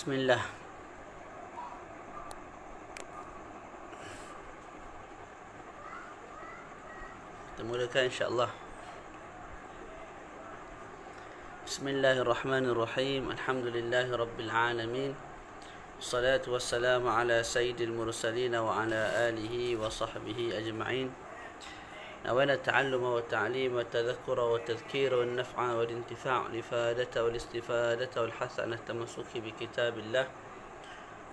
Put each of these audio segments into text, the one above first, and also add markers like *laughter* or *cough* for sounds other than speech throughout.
بسم الله. Kita إن شاء الله. بسم الله الرحمن الرحيم. الحمد لله رب العالمين. الصلاة والسلام على سيد المرسلين وعلى آله وصحبه أجمعين. نوينا التعلم والتعليم والتذكر والتذكير والنفع والانتفاع الإفادة والاستفادة والحث على التمسك بكتاب الله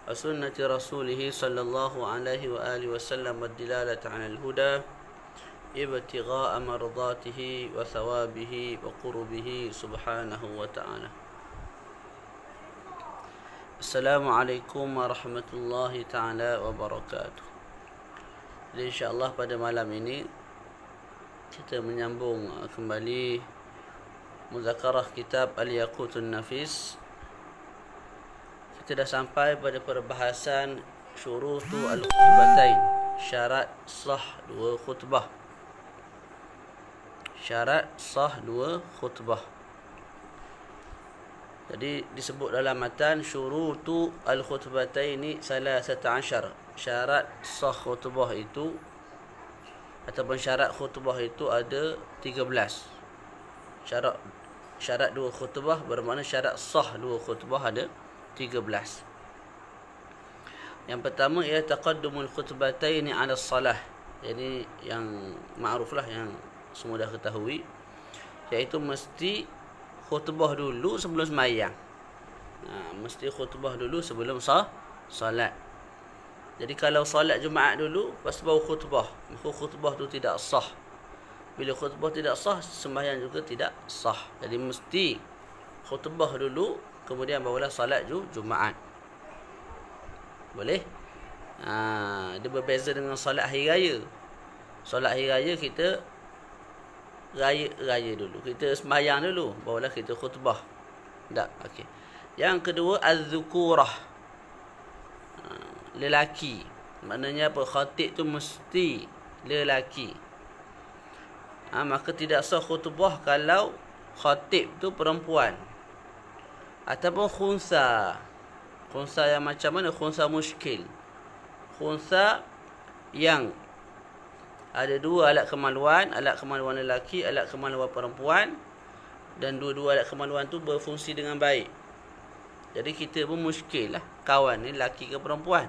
وسنة رسوله صلى الله عليه وآله وسلم والدلالة على الهدى ابتغاء مرضاته وثوابه وقربه سبحانه وتعالى. السلام عليكم ورحمة الله تعالى وبركاته. Jadi insyaAllah pada malam ini Kita menyambung kembali Muzakarah kitab Al-Yaqutun Nafis Kita dah sampai pada perbahasan Syurutu Al-Khutbatain Syarat sah dua khutbah syarat sah dua khutbah. Jadi disebut dalam matan syurutu al-khutbataini salasata ashar. Syarat sah khutbah itu ataupun syarat khutbah itu ada 13. Syarat syarat dua khutbah bermakna syarat sah dua khutbah ada 13. Yang pertama ialah taqaddumul khutbataini ala salah. Jadi yang ma'ruflah yang semua dah ketahui iaitu mesti khutbah dulu sebelum sembahyang. Ha, mesti khutbah dulu sebelum sah solat. Jadi kalau solat Jumaat dulu lepas baru khutbah, maka khutbah tu tidak sah. Bila khutbah tidak sah, sembahyang juga tidak sah. Jadi mesti khutbah dulu kemudian barulah solat ju Jumaat. Boleh? Ha, dia berbeza dengan solat hari raya. Solat hari raya kita raya-raya dulu. Kita sembahyang dulu, barulah kita khutbah. Tak, okey. Yang kedua az-zukurah. Lelaki. Maknanya apa? Khatib tu mesti lelaki. Ha, maka tidak sah khutbah kalau khatib tu perempuan. Ataupun khunsa. Khunsa yang macam mana? Khunsa muskil. Khunsa yang ada dua alat kemaluan, alat kemaluan lelaki, alat kemaluan perempuan dan dua-dua alat kemaluan tu berfungsi dengan baik. Jadi kita pun muskil lah kawan ni lelaki ke perempuan.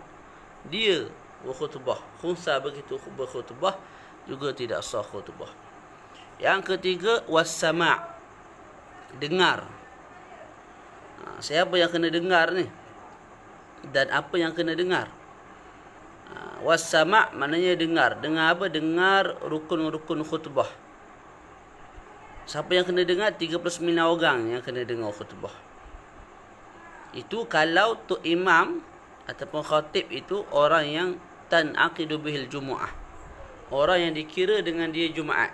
Dia berkhutbah. Khunsa begitu berkhutbah juga tidak sah khutbah. Yang ketiga wassama' dengar. Ha, siapa yang kena dengar ni? Dan apa yang kena dengar? Ha, wassama' maknanya dengar. Dengar apa? Dengar rukun-rukun khutbah. Siapa yang kena dengar? 39 orang yang kena dengar khutbah. Itu kalau tu imam ataupun khatib itu orang yang tan aqidu bihil jumu'ah. Orang yang dikira dengan dia Jumaat.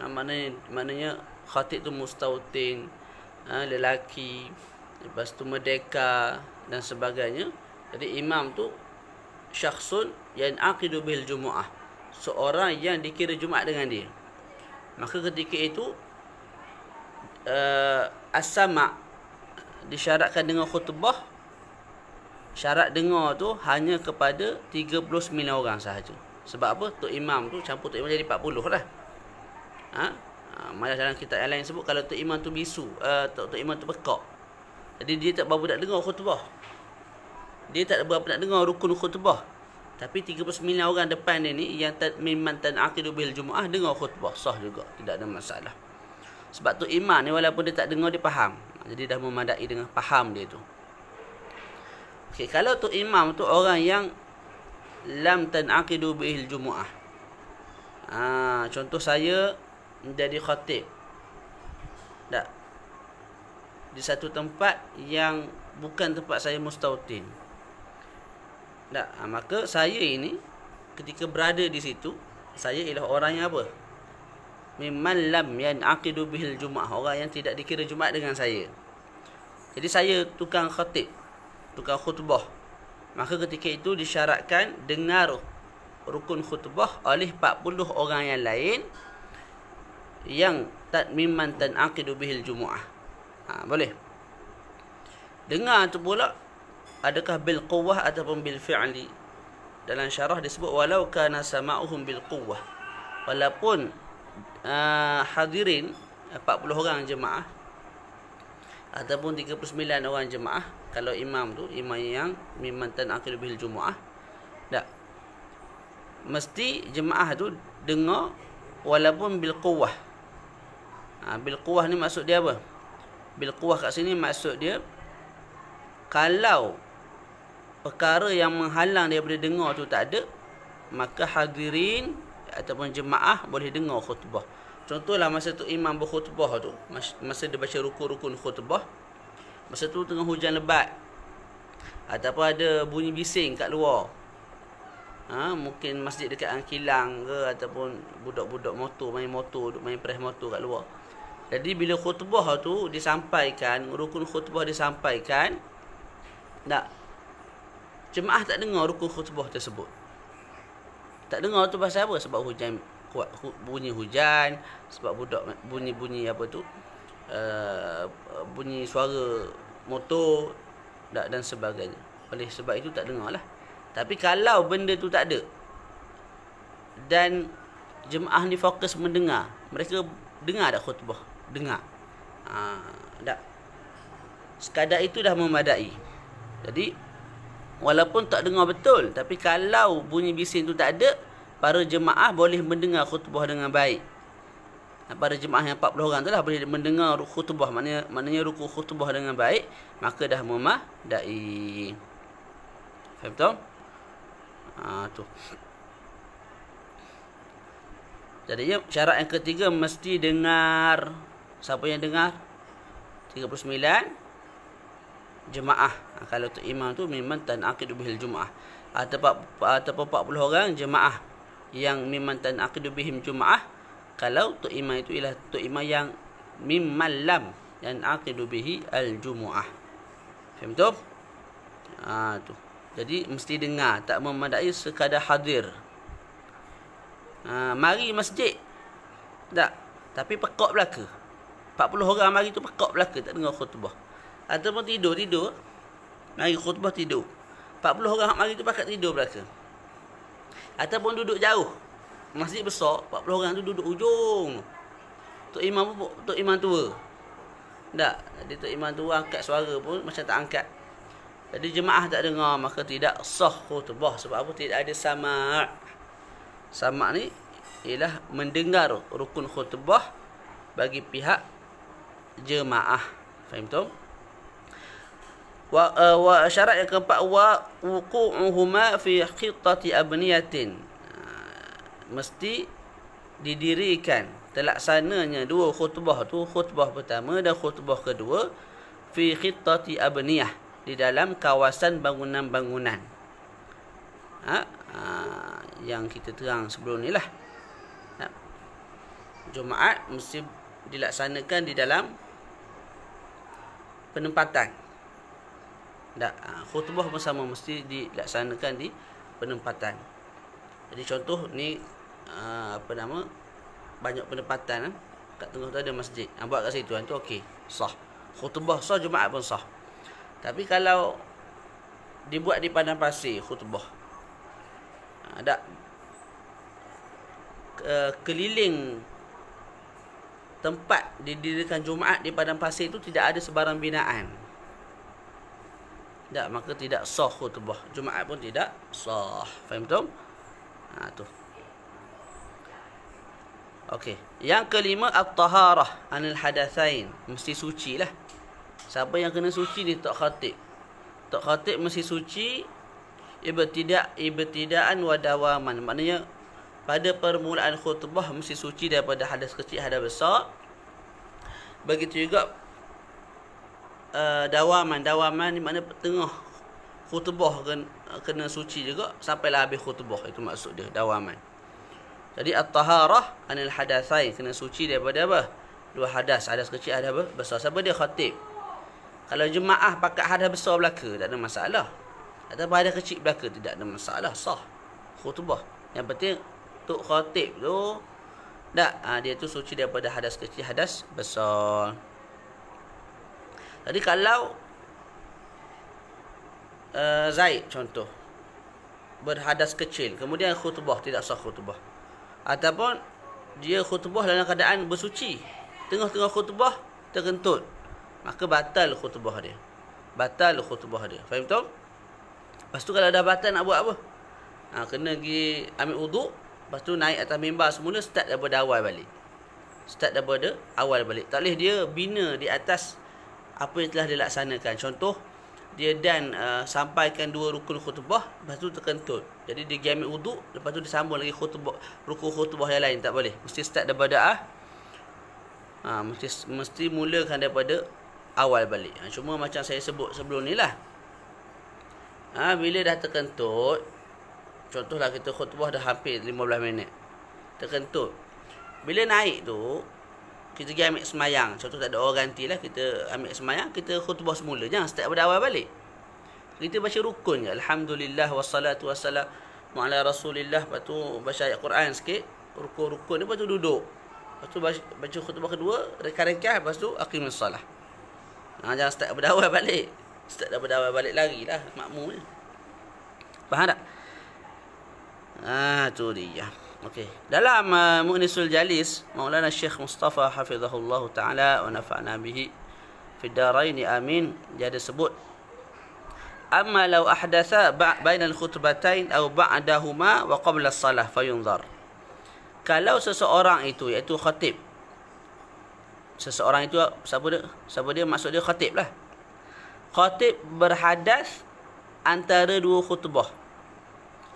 Ha, maknanya, maknanya khatib tu mustautin, ha, lelaki, lepas tu merdeka dan sebagainya. Jadi imam tu syakhsun yang aqidu bil jumu'ah seorang yang dikira jumaat dengan dia maka ketika itu uh, as-sama disyaratkan dengan khutbah syarat dengar tu hanya kepada 39 orang sahaja sebab apa tu imam tu campur tu imam jadi 40 lah ha uh, malah dalam kitab yang lain sebut kalau tu imam tu bisu uh, tu, tu imam tu bekak jadi dia tak berapa nak dengar khutbah dia tak berapa nak dengar rukun khutbah. Tapi 39 orang depan dia ni yang memang tan aqidu bil jumuah dengar khutbah sah juga, tidak ada masalah. Sebab tu iman ni walaupun dia tak dengar dia faham. Jadi dah memadai dengan faham dia tu. Okey, kalau tu imam tu orang yang lam tan aqidu bil jumuah. Ha, contoh saya menjadi khatib. Tak. Di satu tempat yang bukan tempat saya mustautin. Tak, ha, maka saya ini ketika berada di situ, saya ialah orang yang apa? Mimman lam yan aqidu bihil jum'ah. Orang yang tidak dikira Jumaat dengan saya. Jadi saya tukang khatib. Tukang khutbah. Maka ketika itu disyaratkan dengar rukun khutbah oleh 40 orang yang lain yang tak mimman tan aqidu bihil jumu'ah. Ha, boleh? dengar tu pula adakah bil quwwah ataupun bil fi'li dalam syarah disebut walau kana sama'uhum bil quwwah walaupun uh, hadirin 40 orang jemaah ataupun 39 orang jemaah kalau imam tu imam yang mimman tanaqil bil jumuah tak. Mesti jemaah tu dengar walaupun bil quwwah. Ha, bil quwwah ni maksud dia apa? Bil quwwah kat sini maksud dia kalau perkara yang menghalang daripada dengar tu tak ada maka hadirin ataupun jemaah boleh dengar khutbah. Contohlah masa tu imam berkhutbah tu masa dia baca rukun-rukun khutbah masa tu tengah hujan lebat ataupun ada bunyi bising kat luar ha, mungkin masjid dekat Kilang ke ataupun budak-budak motor main motor main press motor kat luar jadi bila khutbah tu disampaikan rukun khutbah disampaikan tak Jemaah tak dengar rukun khutbah tersebut. Tak dengar tu pasal apa? Sebab hujan kuat bunyi hujan, sebab budak bunyi-bunyi apa tu? Uh, bunyi suara motor dan sebagainya. Oleh sebab itu tak dengar lah. Tapi kalau benda tu tak ada dan jemaah ni fokus mendengar, mereka dengar tak khutbah? Dengar. Ha, tak. Sekadar itu dah memadai. Jadi walaupun tak dengar betul tapi kalau bunyi bising tu tak ada para jemaah boleh mendengar khutbah dengan baik para jemaah yang 40 orang tu lah boleh mendengar khutbah. Maknanya maknanya ruku khutbah dengan baik maka dah memah dai faham tak ha tu. Jadi ya, syarat yang ketiga mesti dengar. Siapa yang dengar? 39 jemaah ha, kalau tu imam tu memang tan aqidu bihil jumaah ataupun ataupun 40 orang jemaah yang memang tan aqidu bihim jumaah kalau tu imam itu ialah tu imam yang mimman lam yang aqidu bihi al jumuah faham tu ha tu jadi mesti dengar tak memadai sekadar hadir ha, mari masjid tak tapi pekak belaka 40 orang mari tu pekak belaka tak dengar khutbah Ataupun tidur, tidur. Mari khutbah tidur. 40 orang mari tu pakat tidur belaka. Ataupun duduk jauh. Masjid besar, 40 orang tu duduk ujung. Tok imam pun, tok imam tua. Tak. Jadi tok imam tua angkat suara pun macam tak angkat. Jadi jemaah tak dengar, maka tidak sah khutbah. Sebab apa? Tidak ada sama' sama' ni ialah mendengar rukun khutbah bagi pihak jemaah. Faham tu? wa uh, wa syarat yang keempat wa wuqu'uhuma fi khittati abniyatin mesti didirikan terlaksananya dua khutbah tu khutbah pertama dan khutbah kedua fi khittati abniyah di dalam kawasan bangunan-bangunan ha? uh, yang kita terang sebelum ni lah ha? Jumaat mesti dilaksanakan di dalam penempatan tak, ha, khutbah pun sama mesti dilaksanakan di penempatan. Jadi contoh ni uh, apa nama banyak penempatan eh? kat tengah tu ada masjid. Ha, buat kat situ tu okey, sah. Khutbah sah Jumaat pun sah. Tapi kalau dibuat di padang pasir khutbah. Ada uh, keliling tempat didirikan Jumaat di padang pasir itu tidak ada sebarang binaan. Tak, maka tidak sah khutbah. Jumaat pun tidak sah. Faham tu? Ha, tu. Okey. Yang kelima, at-taharah anil hadathain. Mesti suci lah. Siapa yang kena suci ni tak khatib. Tak khatib mesti suci. Ibtidak, ibtidaan wa dawaman. Maknanya, pada permulaan khutbah mesti suci daripada hadas kecil, hadas besar. Begitu juga uh, dawaman dawaman ni makna tengah khutbah kena, kena suci juga sampailah habis khutbah itu maksud dia dawaman jadi at-taharah anil hadatsain kena suci daripada apa? Dua hadas. Hadas kecil ada apa? Besar. Siapa dia? Khatib. Kalau jemaah pakai hadas besar belaka tak ada masalah. Atau hadas kecil belaka tidak ada masalah. Sah. Khutbah. Yang penting tok khatib tu tak. Ha, dia tu suci daripada hadas kecil hadas besar. Jadi kalau uh, Zaid contoh berhadas kecil kemudian khutbah tidak sah khutbah ataupun dia khutbah dalam keadaan bersuci. Tengah-tengah khutbah terkentut. Maka batal khutbah dia. Batal khutbah dia. Faham tak lepas tu kalau dah batal nak buat apa? Ha, kena pergi ambil uduk lepas tu naik atas mimbar semula start daripada awal balik. Start daripada awal balik. Tak boleh dia bina di atas apa yang telah dilaksanakan. Contoh dia dan uh, sampaikan dua rukun khutbah lepas tu terkentut. Jadi dia ambil uduk lepas tu dia sambung lagi khutbah rukun khutbah yang lain tak boleh. Mesti start daripada ah ha, mesti mesti mulakan daripada awal balik. Ha, cuma macam saya sebut sebelum ni lah. Ha, bila dah terkentut contohlah kita khutbah dah hampir 15 minit. Terkentut. Bila naik tu kita pergi ambil semayang. Contoh tak ada orang ganti lah kita ambil semayang kita khutbah semula. Jangan start pada awal balik. Kita baca rukun je. Alhamdulillah wassalatu wassalam Ma'ala Rasulillah. Lepas tu baca ayat Quran sikit. Rukun-rukun Lepas tu duduk. Lepas tu baca, baca khutbah kedua Rekan-rekan Lepas tu Aqimus salah. Ha, Jangan start pada awal *laughs* balik. Start daripada awal balik lagi lah Makmum ni Faham tak? Ah, tu dia Okey. Dalam uh, Mu'nisul Jalis, Maulana Syekh Mustafa hafizahullah taala wa nafa'na bihi fi darain amin, dia ada sebut Amma law ahdatha baina al-khutbatain aw ba'dahuma wa qabla as-salah fayunzar. Kalau seseorang itu iaitu khatib seseorang itu siapa dia? Siapa dia? Maksud dia khatib lah. Khatib berhadas antara dua khutbah.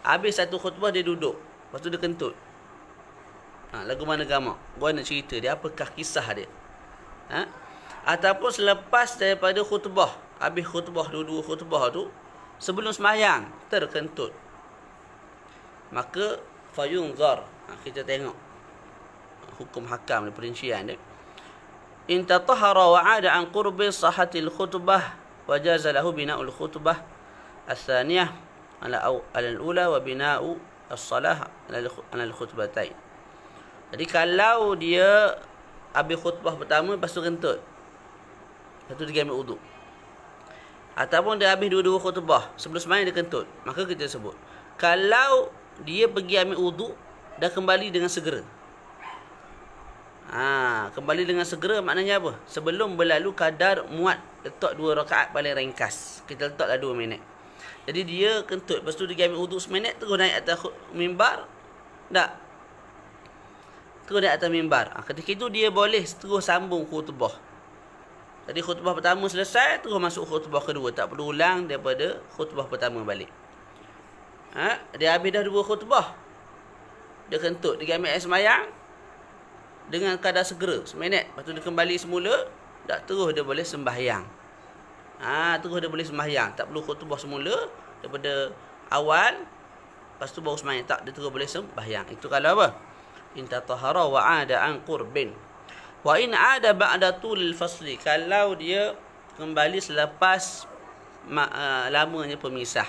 Habis satu khutbah dia duduk. Lepas tu dia kentut. Ha, lagu mana gamak? Gua nak cerita dia. Apakah kisah dia? Ha? Ataupun selepas daripada khutbah. Habis khutbah, dua-dua khutbah tu. Sebelum semayang. Terkentut. Maka, fayung zar. Ha, kita tengok. Hukum hakam ni, perincian dia. In tatahara wa'ada an qurbi sahatil khutbah. Wajazalahu bina'ul khutbah. Al-thaniyah. Al-ula wa bina'u as-salah ala al-khutbatain. Jadi kalau dia habis khutbah pertama lepas tu kentut. Lepas tu dia ambil wuduk. Ataupun dia habis dua-dua khutbah sebelum sembahyang dia kentut, maka kita sebut kalau dia pergi ambil wuduk dah kembali dengan segera. Ha, kembali dengan segera maknanya apa? Sebelum berlalu kadar muat letak dua rakaat paling ringkas. Kita letaklah dua minit. Jadi dia kentut. Lepas tu dia ambil uduk seminit Terus naik atas mimbar. Tak. Terus naik atas mimbar. Ha, Ketika itu dia boleh Terus sambung khutbah. Jadi khutbah pertama selesai Terus masuk khutbah kedua. Tak perlu ulang daripada khutbah pertama balik. Ha? Dia habis dah dua khutbah. Dia kentut. Dia ambil air semayang Dengan kadar segera. Seminit Lepas tu dia kembali semula. Tak terus dia boleh sembahyang Ha, terus dia boleh sembahyang. Tak perlu khutbah semula daripada awal. Lepas tu baru sembahyang. Tak, dia terus boleh sembahyang. Itu kalau apa? In tatahara wa ada an qurbin. Wa in ada ba'da tulil fasli. Kalau dia kembali selepas uh, lamanya pemisah.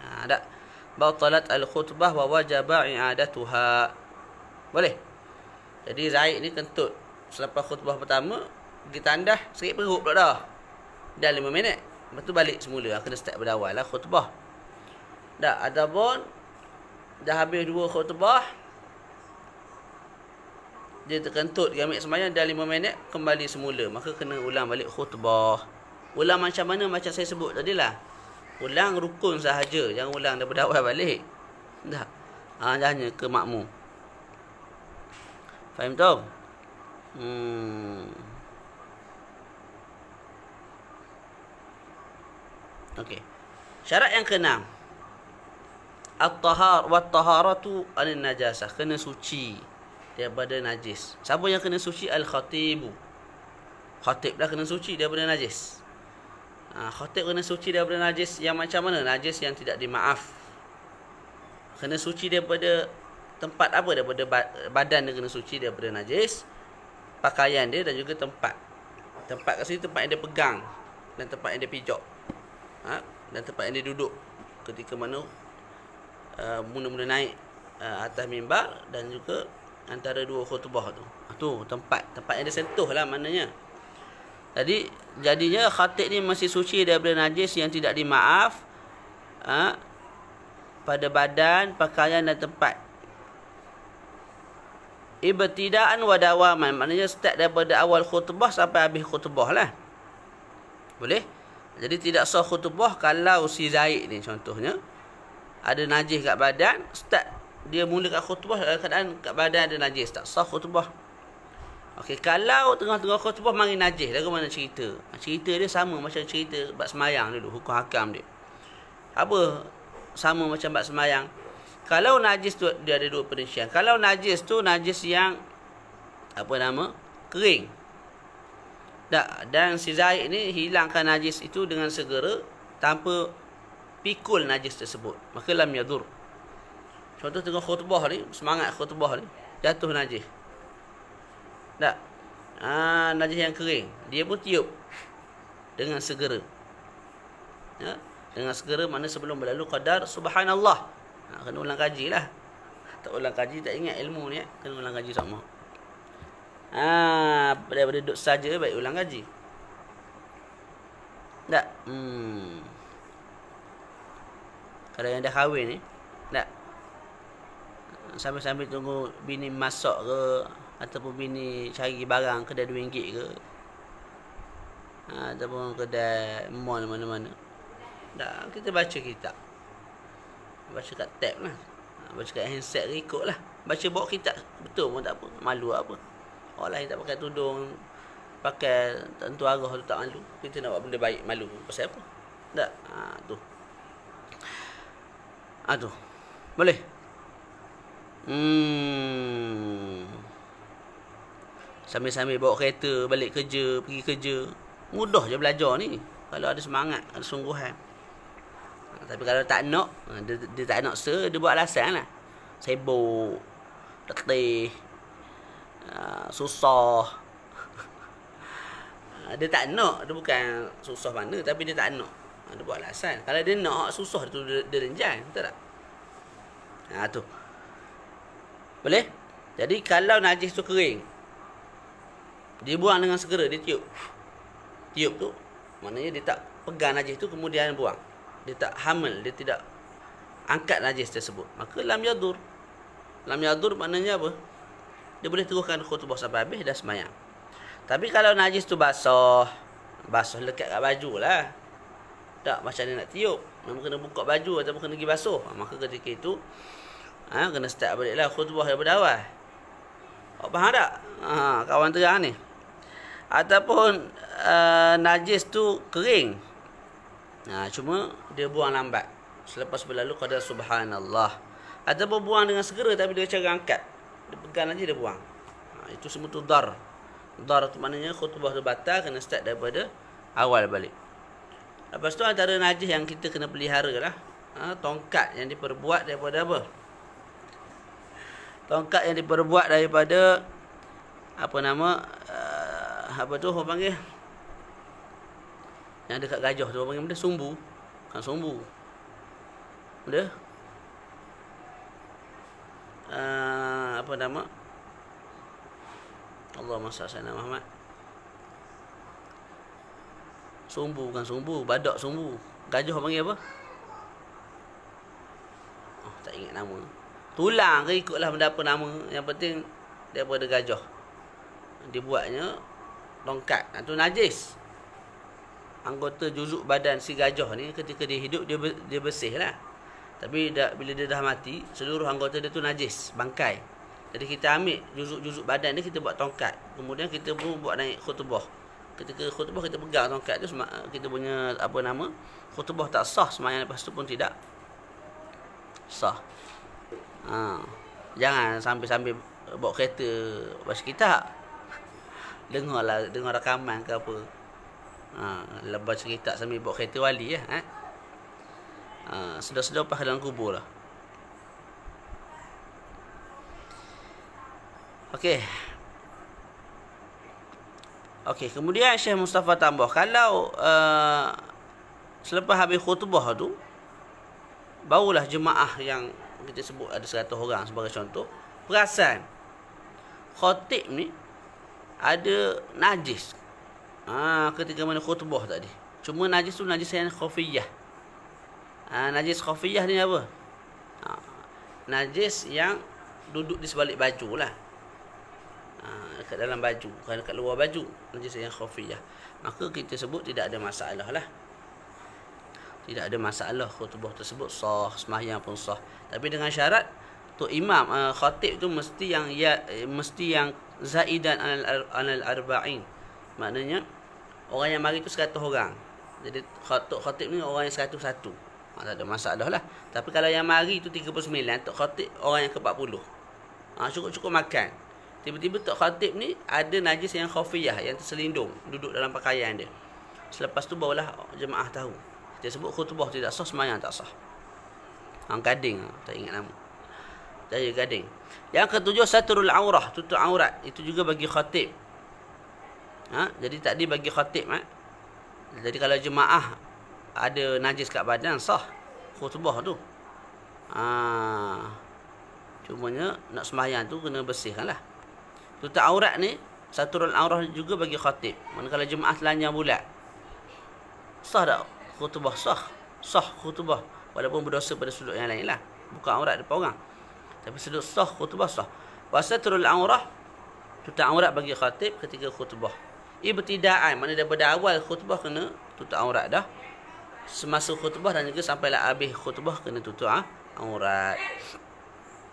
Ha, tak? Batalat al-khutbah wa wajaba i'adatuha. Boleh? Jadi Zaid ni kentut. Selepas khutbah pertama, kita tandah sikit perut pula dah dah 5 minit. Lepas tu balik semula. Kena start pada awal lah khutbah. Dah, ataupun dah habis dua khutbah. Dia terkentut dia ambil semayang dah 5 minit. Kembali semula. Maka kena ulang balik khutbah. Ulang macam mana macam saya sebut tadi lah. Ulang rukun sahaja. Jangan ulang daripada awal balik. Dah. Ha, hanya ke makmum. Faham tau? Hmm. Okey. Syarat yang keenam. At-tahar wa taharatu anin najasah. Kena suci daripada najis. Siapa yang kena suci? Al-khatibu. Khatib dah kena suci daripada najis. Ha, khatib kena suci daripada najis yang macam mana? Najis yang tidak dimaaf. Kena suci daripada tempat apa? Daripada badan dia kena suci daripada najis. Pakaian dia dan juga tempat. Tempat kat sini tempat yang dia pegang. Dan tempat yang dia pijak ha? dan tempat yang dia duduk ketika mana uh, mula-mula naik uh, atas mimbar dan juga antara dua khutbah tu. Ha, tu tempat tempat yang dia sentuh lah maknanya. Jadi jadinya khatib ni masih suci daripada najis yang tidak dimaaf ha, pada badan, pakaian dan tempat. Ibtidaan wa dawaman maknanya start daripada awal khutbah sampai habis khutbah lah. Boleh? Jadi tidak sah khutbah kalau si Zaid ni contohnya ada najis kat badan, start dia mula kat khutbah dalam keadaan kat badan ada najis, tak sah khutbah. Okey, kalau tengah-tengah khutbah mari najis, lagu mana cerita? Cerita dia sama macam cerita bab semayang dulu, hukum hakam dia. Apa sama macam bab semayang? Kalau najis tu dia ada dua perincian. Kalau najis tu najis yang apa nama? Kering. Tak, dan si Zaid ni hilangkan najis itu dengan segera tanpa pikul najis tersebut. Maka lam yadur. Contoh tengah khutbah ni, semangat khutbah ni, jatuh najis. Tak. Ha, najis yang kering. Dia pun tiup. Dengan segera. Ya? Dengan segera mana sebelum berlalu qadar subhanallah. Ha, kena ulang kaji lah. Tak ulang kaji tak ingat ilmu ni. Ya? Kena ulang kaji sama. Ha, daripada duduk saja baik ulang kaji. Tak. Hmm. Kalau yang dah kahwin ni. Tak. Sambil-sambil tunggu bini masuk ke ataupun bini cari barang kedai RM2 ke ha, ataupun kedai mall mana-mana dah kita baca kitab baca kat tab lah ha, baca kat handset ikut lah baca bawa kitab betul pun tak apa malu apa orang lain tak pakai tudung pakai tentu arah tu tak malu. Kita nak buat benda baik malu. Pasal apa? Tak. Ha, tu. Ha, tu. Boleh? Hmm. Sambil-sambil bawa kereta balik kerja, pergi kerja. Mudah je belajar ni. Kalau ada semangat, ada sungguhan. Ha, tapi kalau tak nak, ha, dia, dia tak nak se, dia buat alasan lah. Sibuk, letih, uh, susah. dia tak nak, dia bukan susah mana, tapi dia tak nak. Dia buat alasan. Kalau dia nak, susah tu dia, dia renjan. Betul tak? Ha, tu. Boleh? Jadi kalau najis tu kering, dia buang dengan segera dia tiup tiup tu maknanya dia tak pegang najis tu kemudian buang dia tak hamil dia tidak angkat najis tersebut maka lam yadur lam yadur maknanya apa dia boleh teruskan khutbah sampai habis dah semayang tapi kalau najis tu basah basah lekat kat baju lah tak macam dia nak tiup memang kena buka baju ataupun kena pergi basuh ha, maka ketika itu ha, kena start balik lah khutbah daripada awal Awak faham tak? Ha, kawan terang ni ataupun uh, najis tu kering. Nah, cuma dia buang lambat. Selepas berlalu qadar subhanallah. Ataupun buang dengan segera tapi dia cara angkat. Dia pegang aja dia buang. Nah, itu semua tu dar. Dar tu maknanya khutbah tu batal kena start daripada awal balik. Lepas tu antara najis yang kita kena pelihara lah. Ha, tongkat yang diperbuat daripada apa? Tongkat yang diperbuat daripada apa nama apa tu orang panggil yang dekat gajah tu orang panggil benda sumbu kan sumbu benda uh, apa nama? Allah masak sana Muhammad. Sumbu bukan sumbu badak sumbu. Gajah panggil apa? Oh, tak ingat nama. Tulang ke ikutlah benda apa nama. Yang penting daripada gajah. Dibuatnya tongkat itu najis. Anggota juzuk badan si gajah ni ketika dia hidup dia dia bersih lah tapi dah, bila dia dah mati seluruh anggota dia tu najis bangkai. Jadi kita ambil juzuk-juzuk badan ni kita buat tongkat. Kemudian kita pun buat naik khutbah. Ketika khutbah kita pegang tongkat tu kita punya apa nama khutbah tak sah semayang lepas tu pun tidak sah. Ha. jangan sambil-sambil bawa kereta baca kitab *laughs* dengarlah dengar rakaman ke apa. Ha lepas cerita sambil bawa kereta wali ya ha ha sedar-sedar pas dalam kubur lah okey okey kemudian Syekh Mustafa tambah kalau uh, selepas habis khutbah tu barulah jemaah yang kita sebut ada 100 orang sebagai contoh perasan khatib ni ada najis Ah, ketika mana khutbah tadi. Cuma najis tu najis yang khafiyah. Ah, najis khafiyah ni apa? Ah, najis yang duduk di sebalik baju lah. Ah, kat dalam baju, bukan kat luar baju. Najis yang khafiyah. Maka kita sebut tidak ada masalah lah. Tidak ada masalah khutbah tersebut sah, sembahyang pun sah. Tapi dengan syarat tu imam uh, khatib tu mesti yang ya eh, mesti yang zaidan anal anal arba'in. Maknanya orang yang mari tu 100 orang. Jadi khatib khatib ni orang yang 101. Ha, tak ada masalah lah. Tapi kalau yang mari tu 39, tok khatib orang yang ke-40. Ha, cukup-cukup makan. Tiba-tiba tok khatib ni ada najis yang khafiyah yang terselindung duduk dalam pakaian dia. Selepas tu barulah jemaah tahu. Dia sebut khutbah tidak sah semayang tak sah. Hang gading tak ingat nama. Daya gading. Yang ketujuh satrul aurah, tutup aurat. Itu juga bagi khatib. Ha? Jadi tadi bagi khatib ha? Jadi kalau jemaah ada najis kat badan sah khutbah tu. Ha. Cumanya nak sembahyang tu kena bersihkanlah. Tutup aurat ni satrul aurah juga bagi khatib. Manakala jemaah telanjang bulat. Sah tak khutbah sah? Sah khutbah walaupun berdosa pada sudut yang lain lah. Bukan aurat depan orang. Tapi sudut sah khutbah sah. Wasatrul aurah tutup aurat bagi khatib ketika khutbah ibtidaan mana daripada awal khutbah kena tutup aurat dah semasa khutbah dan juga sampailah habis khutbah kena tutup ha? aurat.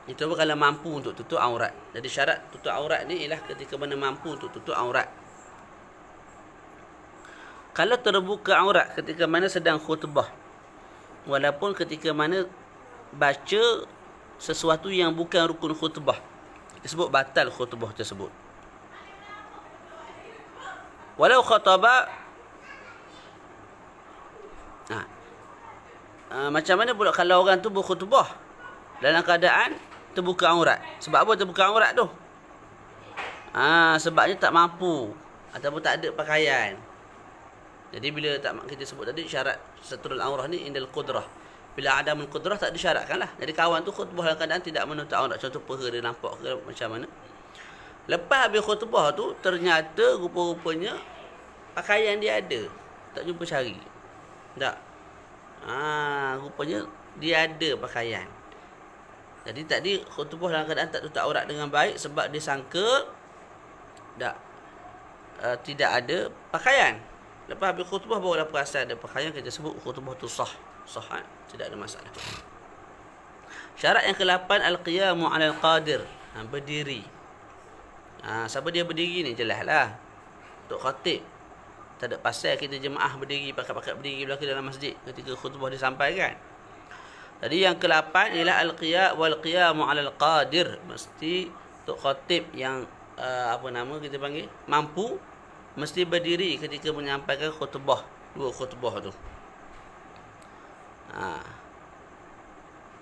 Itu pun kalau mampu untuk tutup aurat. Jadi syarat tutup aurat ni ialah ketika mana mampu untuk tutup aurat. Kalau terbuka aurat ketika mana sedang khutbah walaupun ketika mana baca sesuatu yang bukan rukun khutbah disebut batal khutbah tersebut. Walau khataba Uh, macam mana pula kalau orang tu berkhutbah dalam keadaan terbuka aurat? Sebab apa terbuka aurat tu? Ha, sebabnya tak mampu ataupun tak ada pakaian. Jadi bila tak kita sebut tadi syarat satrul aurah ni indal qudrah. Bila ada qudrah tak disyaratkan lah. Jadi kawan tu khutbah dalam keadaan tidak menutup aurat. Contoh peha dia nampak ke macam mana. Lepas habis khutbah tu ternyata rupa-rupanya pakaian dia ada. Tak jumpa cari. Tak. Ha, rupanya dia ada pakaian. Jadi tadi khutbah dalam keadaan tak tutup aurat dengan baik sebab dia sangka tak uh, tidak ada pakaian. Lepas habis khutbah baru dah perasan ada pakaian kita sebut khutbah tu sah. Sah. Ha? Tidak ada masalah. Syarat yang ke-8 al-qiyamu 'ala al-qadir. Ha, berdiri. Ha, siapa dia berdiri ni jelas lah. Untuk khatib. Tak ada pasal kita jemaah berdiri, pakai-pakai berdiri belakang dalam masjid ketika khutbah disampaikan. Jadi yang ke-8 ialah al-qiyam wal-qiyamu 'ala al-qadir. Mesti untuk khatib yang uh, apa nama kita panggil mampu mesti berdiri ketika menyampaikan khutbah, dua khutbah tu. Ha.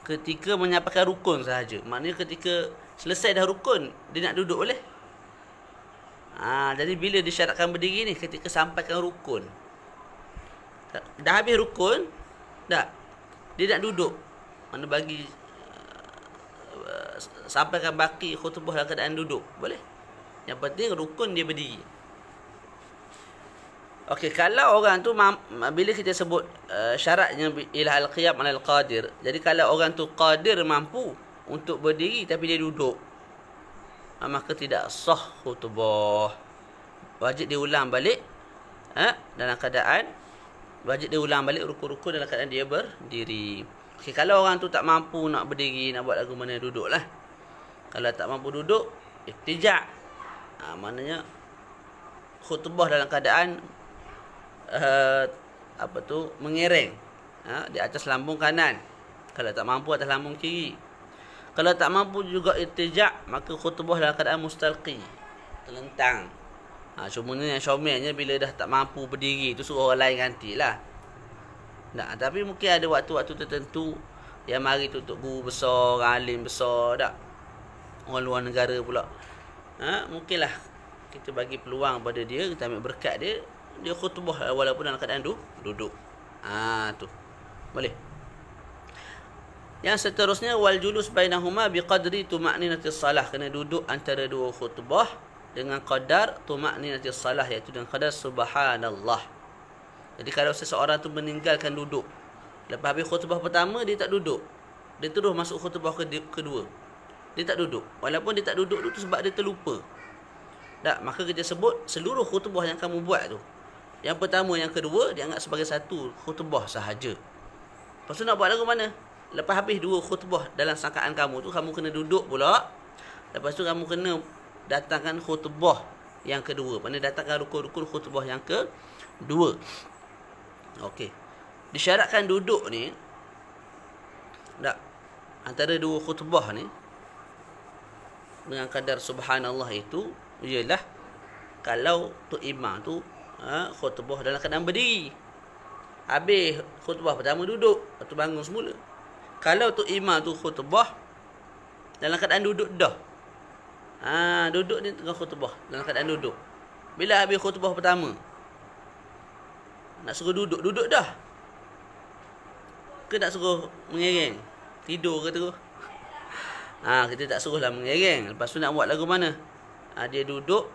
Ketika menyampaikan rukun sahaja. Maknanya ketika selesai dah rukun, dia nak duduk boleh? Ha, jadi bila disyaratkan berdiri ni ketika sampaikan rukun. Dah habis rukun, tak. Dia nak duduk. Mana bagi uh, sampaikan baki khutbah dalam keadaan duduk. Boleh? Yang penting rukun dia berdiri. Okey, kalau orang tu bila kita sebut uh, syaratnya ialah al-qiyam al-qadir. Jadi kalau orang tu qadir mampu untuk berdiri tapi dia duduk. Ah, maka tidak sah khutbah. Wajib diulang balik ha? dalam keadaan wajib diulang balik rukun-rukun dalam keadaan dia berdiri. Okay, kalau orang tu tak mampu nak berdiri, nak buat lagu mana duduklah. Kalau tak mampu duduk, iftijak. Ha, maknanya khutbah dalam keadaan uh, apa tu mengereng ha, di atas lambung kanan. Kalau tak mampu atas lambung kiri. Kalau tak mampu juga itijak, maka khutbah dalam keadaan mustalqi. Terlentang. Ha, cumanya yang syomelnya bila dah tak mampu berdiri, tu suruh orang lain gantilah. Tak, tapi mungkin ada waktu-waktu tertentu yang mari tu untuk guru besar, orang alim besar, tak? Orang luar negara pula. Ha, mungkinlah kita bagi peluang pada dia, kita ambil berkat dia, dia khutbah walaupun dalam keadaan du, duduk. Ha, tu. Boleh? Yang seterusnya wal julus bainahuma biqadri tuma'ninatis salah kena duduk antara dua khutbah dengan qadar tumakninati salah iaitu dengan qadar subhanallah. Jadi kalau seseorang tu meninggalkan duduk lepas habis khutbah pertama dia tak duduk. Dia terus masuk khutbah kedua. Dia tak duduk. Walaupun dia tak duduk tu sebab dia terlupa. Tak, maka kita sebut seluruh khutbah yang kamu buat tu. Yang pertama, yang kedua, dia anggap sebagai satu khutbah sahaja. Lepas tu nak buat lagu mana? Lepas habis dua khutbah dalam sangkaan kamu tu, kamu kena duduk pula. Lepas tu kamu kena datangkan khutbah yang kedua. Mana datangkan rukun-rukun khutbah yang kedua. Okey. Disyaratkan duduk ni, tak, antara dua khutbah ni, dengan kadar subhanallah itu ialah kalau tu imam tu ha, khutbah dalam keadaan berdiri habis khutbah pertama duduk atau bangun semula kalau tu imam tu khutbah dalam keadaan duduk dah ha, duduk ni tengah khutbah dalam keadaan duduk bila habis khutbah pertama nak suruh duduk duduk dah ke nak suruh mengereng tidur ke terus Ha, kita tak suruhlah mengereng. Lepas tu nak buat lagu mana? Ha, dia duduk.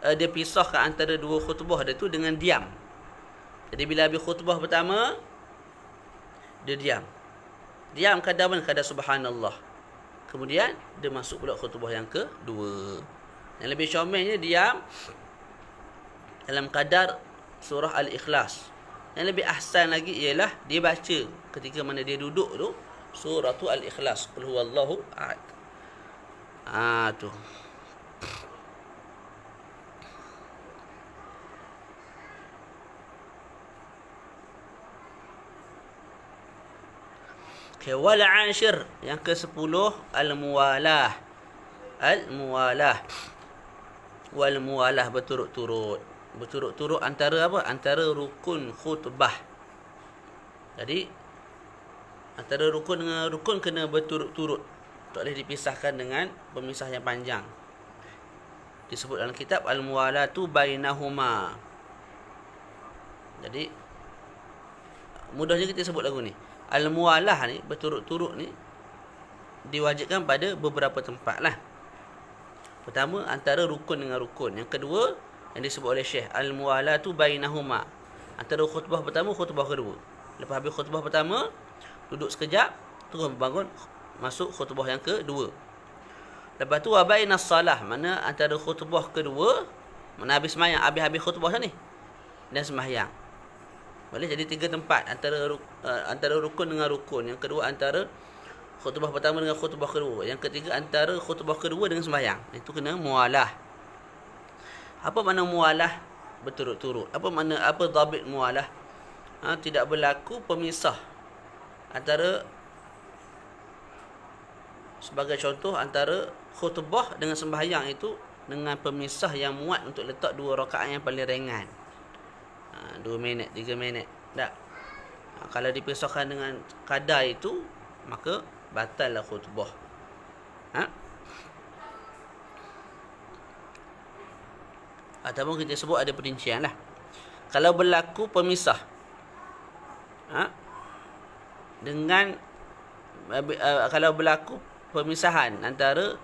Uh, dia pisahkan antara dua khutbah dia tu dengan diam. Jadi bila habis khutbah pertama. Dia diam. Diam kadar mana? Kadar subhanallah. Kemudian dia masuk pula khutbah yang kedua. Yang lebih comelnya diam. Dalam kadar surah Al-Ikhlas. Yang lebih ahsan lagi ialah dia baca ketika mana dia duduk tu surah al-ikhlas qul huwallahu ahad ah tu Okay, wal ashir yang ke-10 al-muwalah. Al-muwalah. Wal muwalah berturut-turut. Berturut-turut antara apa? Antara rukun khutbah. Jadi antara rukun dengan rukun kena berturut-turut tak boleh dipisahkan dengan pemisah yang panjang disebut dalam kitab al-muwalatu bainahuma jadi mudahnya kita sebut lagu ni al-muwalah ni berturut-turut ni diwajibkan pada beberapa tempat lah. Pertama antara rukun dengan rukun. Yang kedua yang disebut oleh syekh al-muwalatu bainahuma. Antara khutbah pertama khutbah kedua. Lepas habis khutbah pertama duduk sekejap terus bangun masuk khutbah yang kedua. Lepas tu abainas salah mana antara khutbah kedua mana habis sembahyang habis-habis khutbah ni. Dan sembahyang boleh jadi tiga tempat antara uh, antara rukun dengan rukun. Yang kedua antara khutbah pertama dengan khutbah kedua. Yang ketiga antara khutbah kedua dengan sembahyang. Itu kena mualah. Apa makna mualah berturut-turut? Apa makna apa dhabit mualah? Ha, tidak berlaku pemisah antara sebagai contoh antara khutbah dengan sembahyang itu dengan pemisah yang muat untuk letak dua rakaat yang paling ringan. Ha, dua minit, tiga minit. Tak. Ha, kalau dipisahkan dengan kadar itu, maka batallah khutbah. Ha? Ataupun kita sebut ada perincian lah. Kalau berlaku pemisah. Ha? dengan uh, kalau berlaku pemisahan antara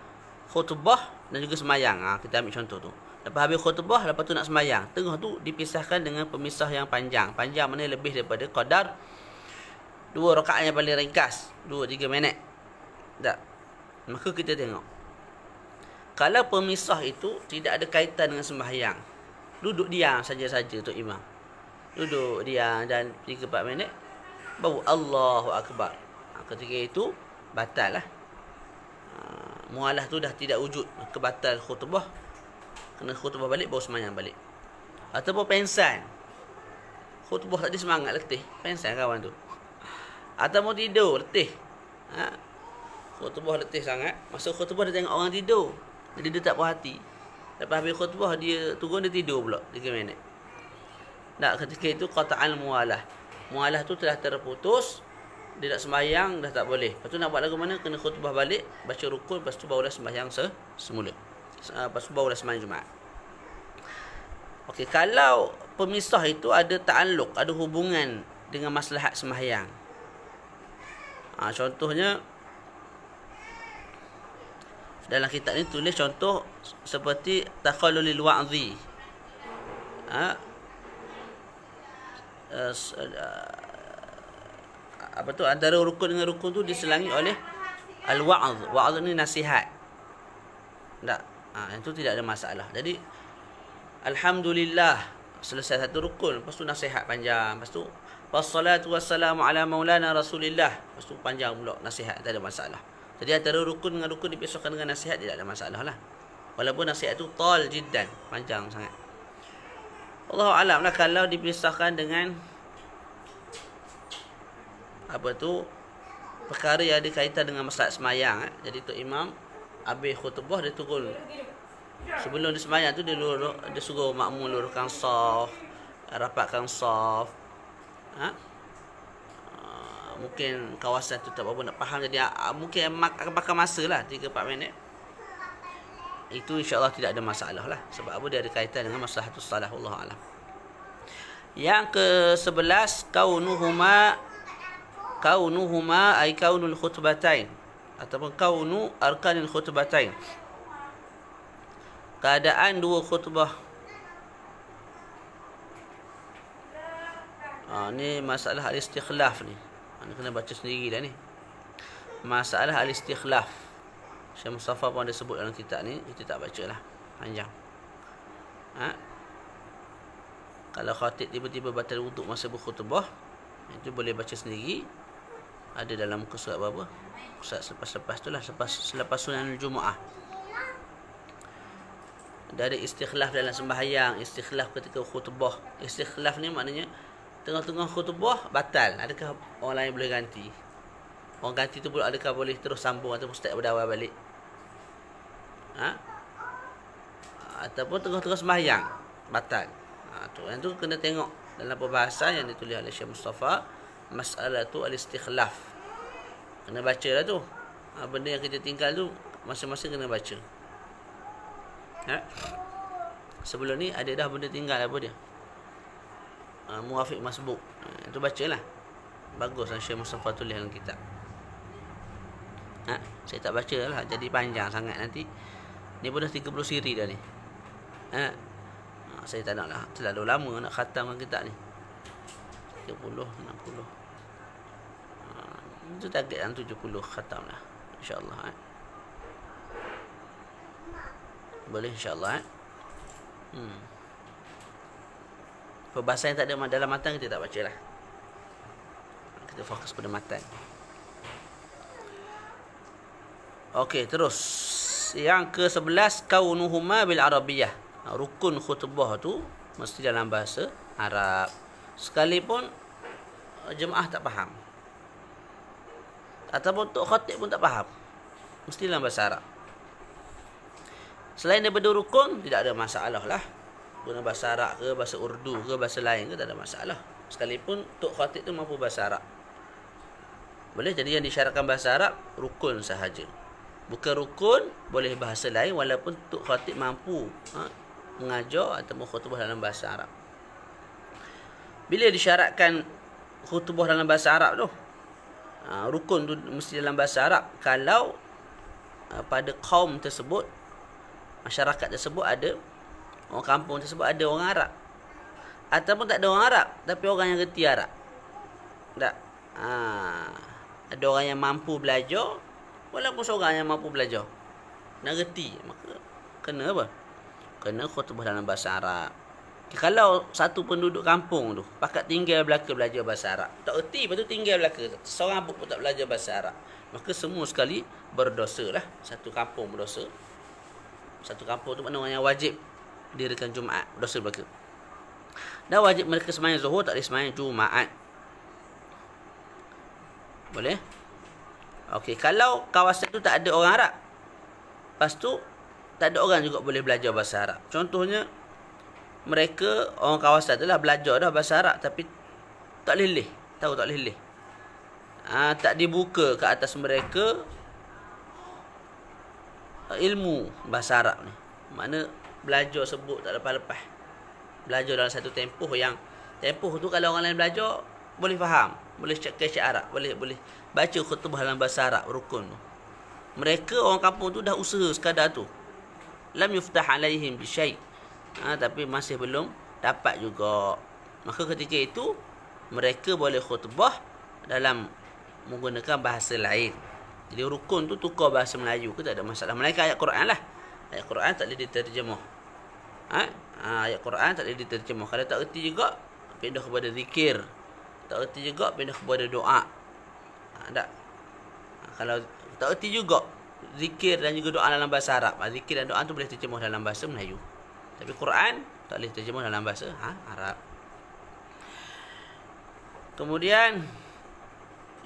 khutbah dan juga semayang. Ha, kita ambil contoh tu. Lepas habis khutbah, lepas tu nak semayang. Tengah tu dipisahkan dengan pemisah yang panjang. Panjang mana lebih daripada qadar dua rakaat yang paling ringkas. Dua, tiga minit. Tak. Maka kita tengok. Kalau pemisah itu tidak ada kaitan dengan sembahyang. Duduk diam saja-saja tu imam. Duduk diam dan 3-4 minit baru Allahu Akbar. Ha, ketika itu batal lah. Ha, mualah tu dah tidak wujud kebatal khutbah. Kena khutbah balik baru semayang balik. Ataupun pensan. Khutbah tadi semangat letih. Pensan kawan tu. Ataupun tidur letih. Ha? Khutbah letih sangat. Masa khutbah dia tengok orang tidur. Jadi dia tak puas hati. Lepas habis khutbah dia turun dia tidur pula 3 minit. Tak ketika itu qata'al mualah mualah tu telah terputus dia nak sembahyang dah tak boleh. Lepas tu nak buat lagu mana kena khutbah balik, baca rukun lepas tu barulah sembahyang se semula. Tu barulah sembahyang Jumaat. Okey, kalau pemisah itu ada ta'alluq, ada hubungan dengan maslahat sembahyang. Ha, contohnya dalam kitab ni tulis contoh seperti takhallulil wa'dhi ha uh, apa tu antara rukun dengan rukun tu diselangi oleh al-wa'dh wa'dh ni nasihat tak ha itu tidak ada masalah. Jadi alhamdulillah selesai satu rukun. Lepas tu nasihat panjang. Lepas tu wassalatu wassalamu ala maulana rasulillah. Lepas tu panjang pula nasihat tak ada masalah. Jadi antara rukun dengan rukun dipisahkan dengan nasihat tidak ada masalah lah. Walaupun nasihat tu tall jiddan panjang sangat. Allah alam lah kalau dipisahkan dengan apa tu perkara yang ada kaitan dengan masalah semayang eh. jadi tu imam habis khutbah dia turun. Sebelum dia semayang tu dia lur, dia suruh makmum luruskan saf rapatkan saf. Ha? Uh, mungkin kawasan tu tak apa nak faham. Jadi uh, mungkin akan pakai masa lah 3-4 minit. Itu insyaAllah tidak ada masalah lah. Sebab apa? Dia ada kaitan dengan masalah tu salah Allah Alam. Yang ke sebelas kaunuhuma kaunuhuma ay kaunul khutbatain ataupun kaunu arkanil khutbatain keadaan dua khutbah. Ha, ni masalah al-istikhlaf ni. Ha, ni kena baca sendiri dah ni. Masalah al-istikhlaf Syekh Mustafa pun ada sebut dalam kitab ni. Kita tak baca lah panjang. Ha? kalau khatib tiba-tiba batal wuduk masa berkhutbah itu boleh baca sendiri ada dalam surat apa surat selepas-lepas tu lah selepas, selepas sunan Jumaat. Dari istikhlaf dalam sembahyang istikhlaf ketika khutbah. Istikhlaf ni maknanya tengah-tengah khutbah batal. Adakah orang lain boleh ganti? Orang ganti tu pula adakah boleh terus sambung ataupun start berdawal balik? Ha? ataupun tengah-tengah sembahyang batal. Ha, tu. Yang tu kena tengok dalam perbahasan yang ditulis oleh Syekh Mustafa masalah tu al-istikhlaf kena baca lah tu. Ha, benda yang kita tinggal tu masing-masing kena baca. Ha? sebelum ni ada dah benda tinggal apa dia? Ha, muafiq masbuk. Ha, itu baca lah bagus lah Syekh Mustafa tulis dalam kitab. Ha, saya tak baca lah jadi panjang sangat nanti. Ni pun dah 30 siri dah ni. Ha, ha, saya tak nak lah terlalu lama nak khatamkan kitab ni. 30 60 ha, itu target yang 70 khatam lah insyaAllah eh. boleh insyaAllah eh. hmm. perbahasan yang tak ada dalam matan kita tak baca lah kita fokus pada matan Okey, terus. Yang ke-11 kaunuhuma bil arabiyah rukun khutbah tu mesti dalam bahasa Arab. Sekalipun jemaah tak faham. Ataupun tok khatib pun tak faham. Mesti dalam bahasa Arab. Selain daripada rukun, tidak ada masalah lah. Guna bahasa Arab ke, bahasa Urdu ke, bahasa lain ke, tak ada masalah. Sekalipun tok khatib tu mampu bahasa Arab. Boleh jadi yang disyaratkan bahasa Arab, rukun sahaja. Bukan rukun, boleh bahasa lain walaupun tok khatib mampu ha, mengajar atau khutbah dalam bahasa Arab. Bila disyaratkan khutbah dalam bahasa Arab tu, ha, rukun tu mesti dalam bahasa Arab. Kalau ha, pada kaum tersebut, masyarakat tersebut ada, orang kampung tersebut ada orang Arab. Ataupun tak ada orang Arab, tapi orang yang reti Arab. Tak? Ha, ada orang yang mampu belajar, walaupun seorang yang mampu belajar. Nak reti, maka kena apa? kena khutbah dalam bahasa Arab. Kalau satu penduduk kampung tu pakat tinggal belaka belajar bahasa Arab, tak erti lepas tu tinggal belaka. Seorang pun tak belajar bahasa Arab. Maka semua sekali berdosa lah. Satu kampung berdosa. Satu kampung tu orang yang wajib dirikan Jumaat. Berdosa belaka. Dan wajib mereka semayang zuhur tak boleh semayang Jumaat. Boleh? Okey, kalau kawasan tu tak ada orang Arab. Lepas tu tak ada orang juga boleh belajar bahasa Arab. Contohnya mereka orang kawasan tu lah belajar dah bahasa Arab tapi tak leleh. Tahu tak leleh. Ha, tak dibuka ke atas mereka ilmu bahasa Arab ni. Mana belajar sebut tak lepas-lepas. Belajar dalam satu tempoh yang tempoh tu kalau orang lain belajar boleh faham, boleh cakap Arab, boleh boleh baca khutbah dalam bahasa Arab rukun tu. mereka orang kampung tu dah usaha sekadar tu lam yuftah alaihim bi syai ha, tapi masih belum dapat juga. Maka ketika itu mereka boleh khutbah dalam menggunakan bahasa lain. Jadi rukun tu tukar bahasa Melayu ke tak ada masalah. Melainkan ayat Quran lah. Ayat Quran tak boleh diterjemah. Ha? ha ayat Quran tak boleh diterjemah. Kalau tak erti juga pindah kepada zikir. Tak erti juga pindah kepada doa. Ha, tak? Ha, kalau tak erti juga zikir dan juga doa dalam bahasa Arab. Ha, zikir dan doa tu boleh terjemah dalam bahasa Melayu. Tapi Quran tak boleh terjemah dalam bahasa ha, Arab. Kemudian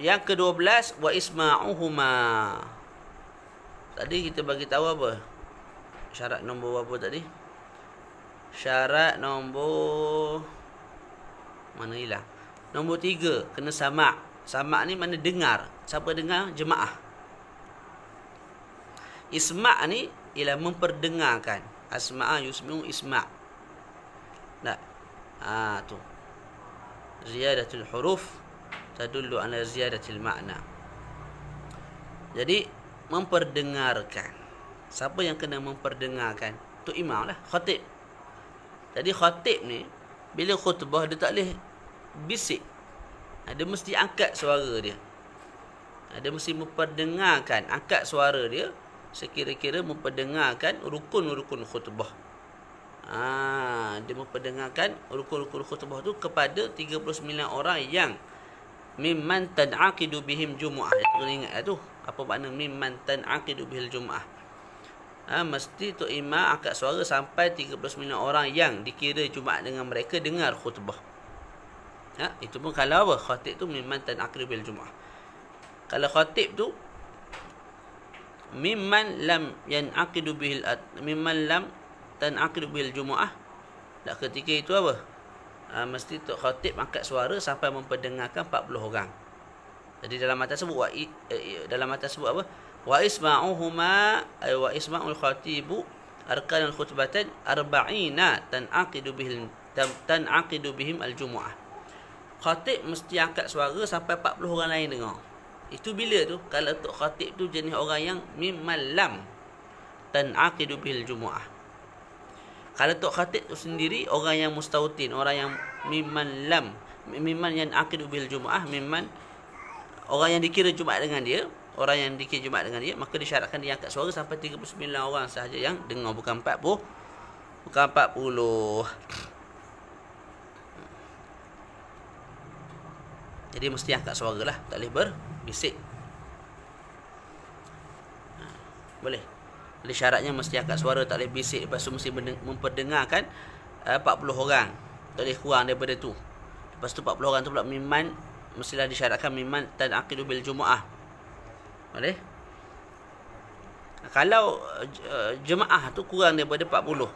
yang ke-12 wa isma'uhuma. Tadi kita bagi tahu apa? Syarat nombor apa tadi? Syarat nombor mana hilang? Nombor tiga kena sama'. Sama' ni mana dengar. Siapa dengar? Jemaah. Isma' ni ialah memperdengarkan. Asma'a yusmi'u isma'. Tak. Ah tu. Ziyadatul huruf tadullu ala ziyadatil makna. Jadi memperdengarkan. Siapa yang kena memperdengarkan? Tu imam lah, khatib. Jadi khatib ni bila khutbah dia tak boleh bisik. Dia mesti angkat suara dia. Dia mesti memperdengarkan, angkat suara dia sekira-kira memperdengarkan rukun-rukun khutbah. Ah, dia memperdengarkan rukun-rukun khutbah tu kepada 39 orang yang mimman tan'aqidu bihim jumu'ah. Itu kena ingat lah tu. Apa makna mimman tan'aqidu bihil jumu'ah? Ha, mesti tu imam angkat suara sampai 39 orang yang dikira Jumaat dengan mereka dengar khutbah. Ha, itu pun kalau apa? Khatib tu mimman tan'aqidu bihil jumu'ah. Kalau khatib tu mimman lam yan'aqidu bihil mimman lam tan'aqidu bihil jumu'ah tak ketika itu apa uh, mesti tok khatib angkat suara sampai memperdengarkan 40 orang. Jadi dalam mata sebut wa eh, dalam mata sebut apa? Wa isma'uhuma ay wa isma'ul khatibu arkan al khutbatan arba'ina tan'aqidu bihim tan'aqidu bihim al jumu'ah. Khatib mesti angkat suara sampai 40 orang lain dengar. Itu bila tu? Kalau tok khatib tu jenis orang yang mimman lam tan'aqidu bihil jumu'ah. Kalau tok khatib tu sendiri orang yang mustautin, orang yang mimman lam, mimman yang akid bil jumaah, mimman orang yang dikira jumaat dengan dia, orang yang dikira jumaat dengan dia, maka disyaratkan dia angkat suara sampai 39 orang sahaja yang dengar bukan 40 bukan 40. Jadi mesti angkat suara lah, tak boleh berbisik. Ha, boleh. Jadi syaratnya mesti angkat suara tak boleh bisik lepas tu mesti memperdengarkan uh, 40 orang. Tak boleh kurang daripada tu. Lepas tu 40 orang tu pula miman mestilah disyaratkan miman tan aqidu bil jumuah. Boleh? Kalau uh, jemaah tu kurang daripada 40.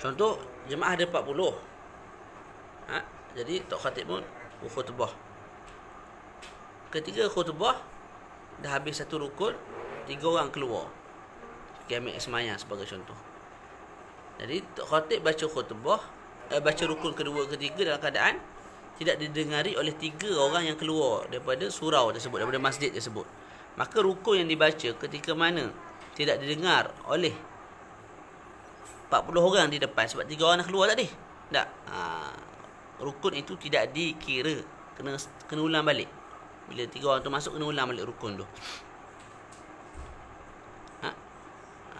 Contoh jemaah ada 40. Ha? Jadi tok khatib pun khutbah. Ketika khutbah. Dah habis satu rukun tiga orang keluar. Pergi ambil semayang sebagai contoh. Jadi khatib baca khutbah eh, baca rukun kedua ketiga dalam keadaan tidak didengari oleh tiga orang yang keluar daripada surau tersebut daripada masjid tersebut. Maka rukun yang dibaca ketika mana tidak didengar oleh 40 orang di depan sebab tiga orang dah keluar tadi. Tak? Ha, rukun itu tidak dikira. Kena kena ulang balik bila tiga orang tu masuk kena ulang balik rukun tu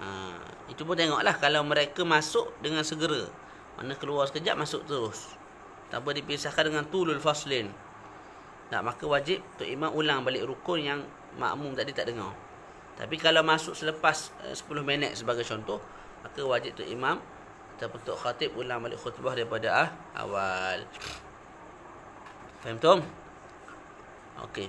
Ha, itu pun tengoklah kalau mereka masuk dengan segera. Mana keluar sekejap masuk terus. Tanpa dipisahkan dengan tulul faslin. Tak maka wajib tu imam ulang balik rukun yang makmum tadi tak dengar. Tapi kalau masuk selepas uh, eh, 10 minit sebagai contoh, maka wajib tu imam ataupun tok khatib ulang balik khutbah daripada ah, awal. Faham tu? Okey.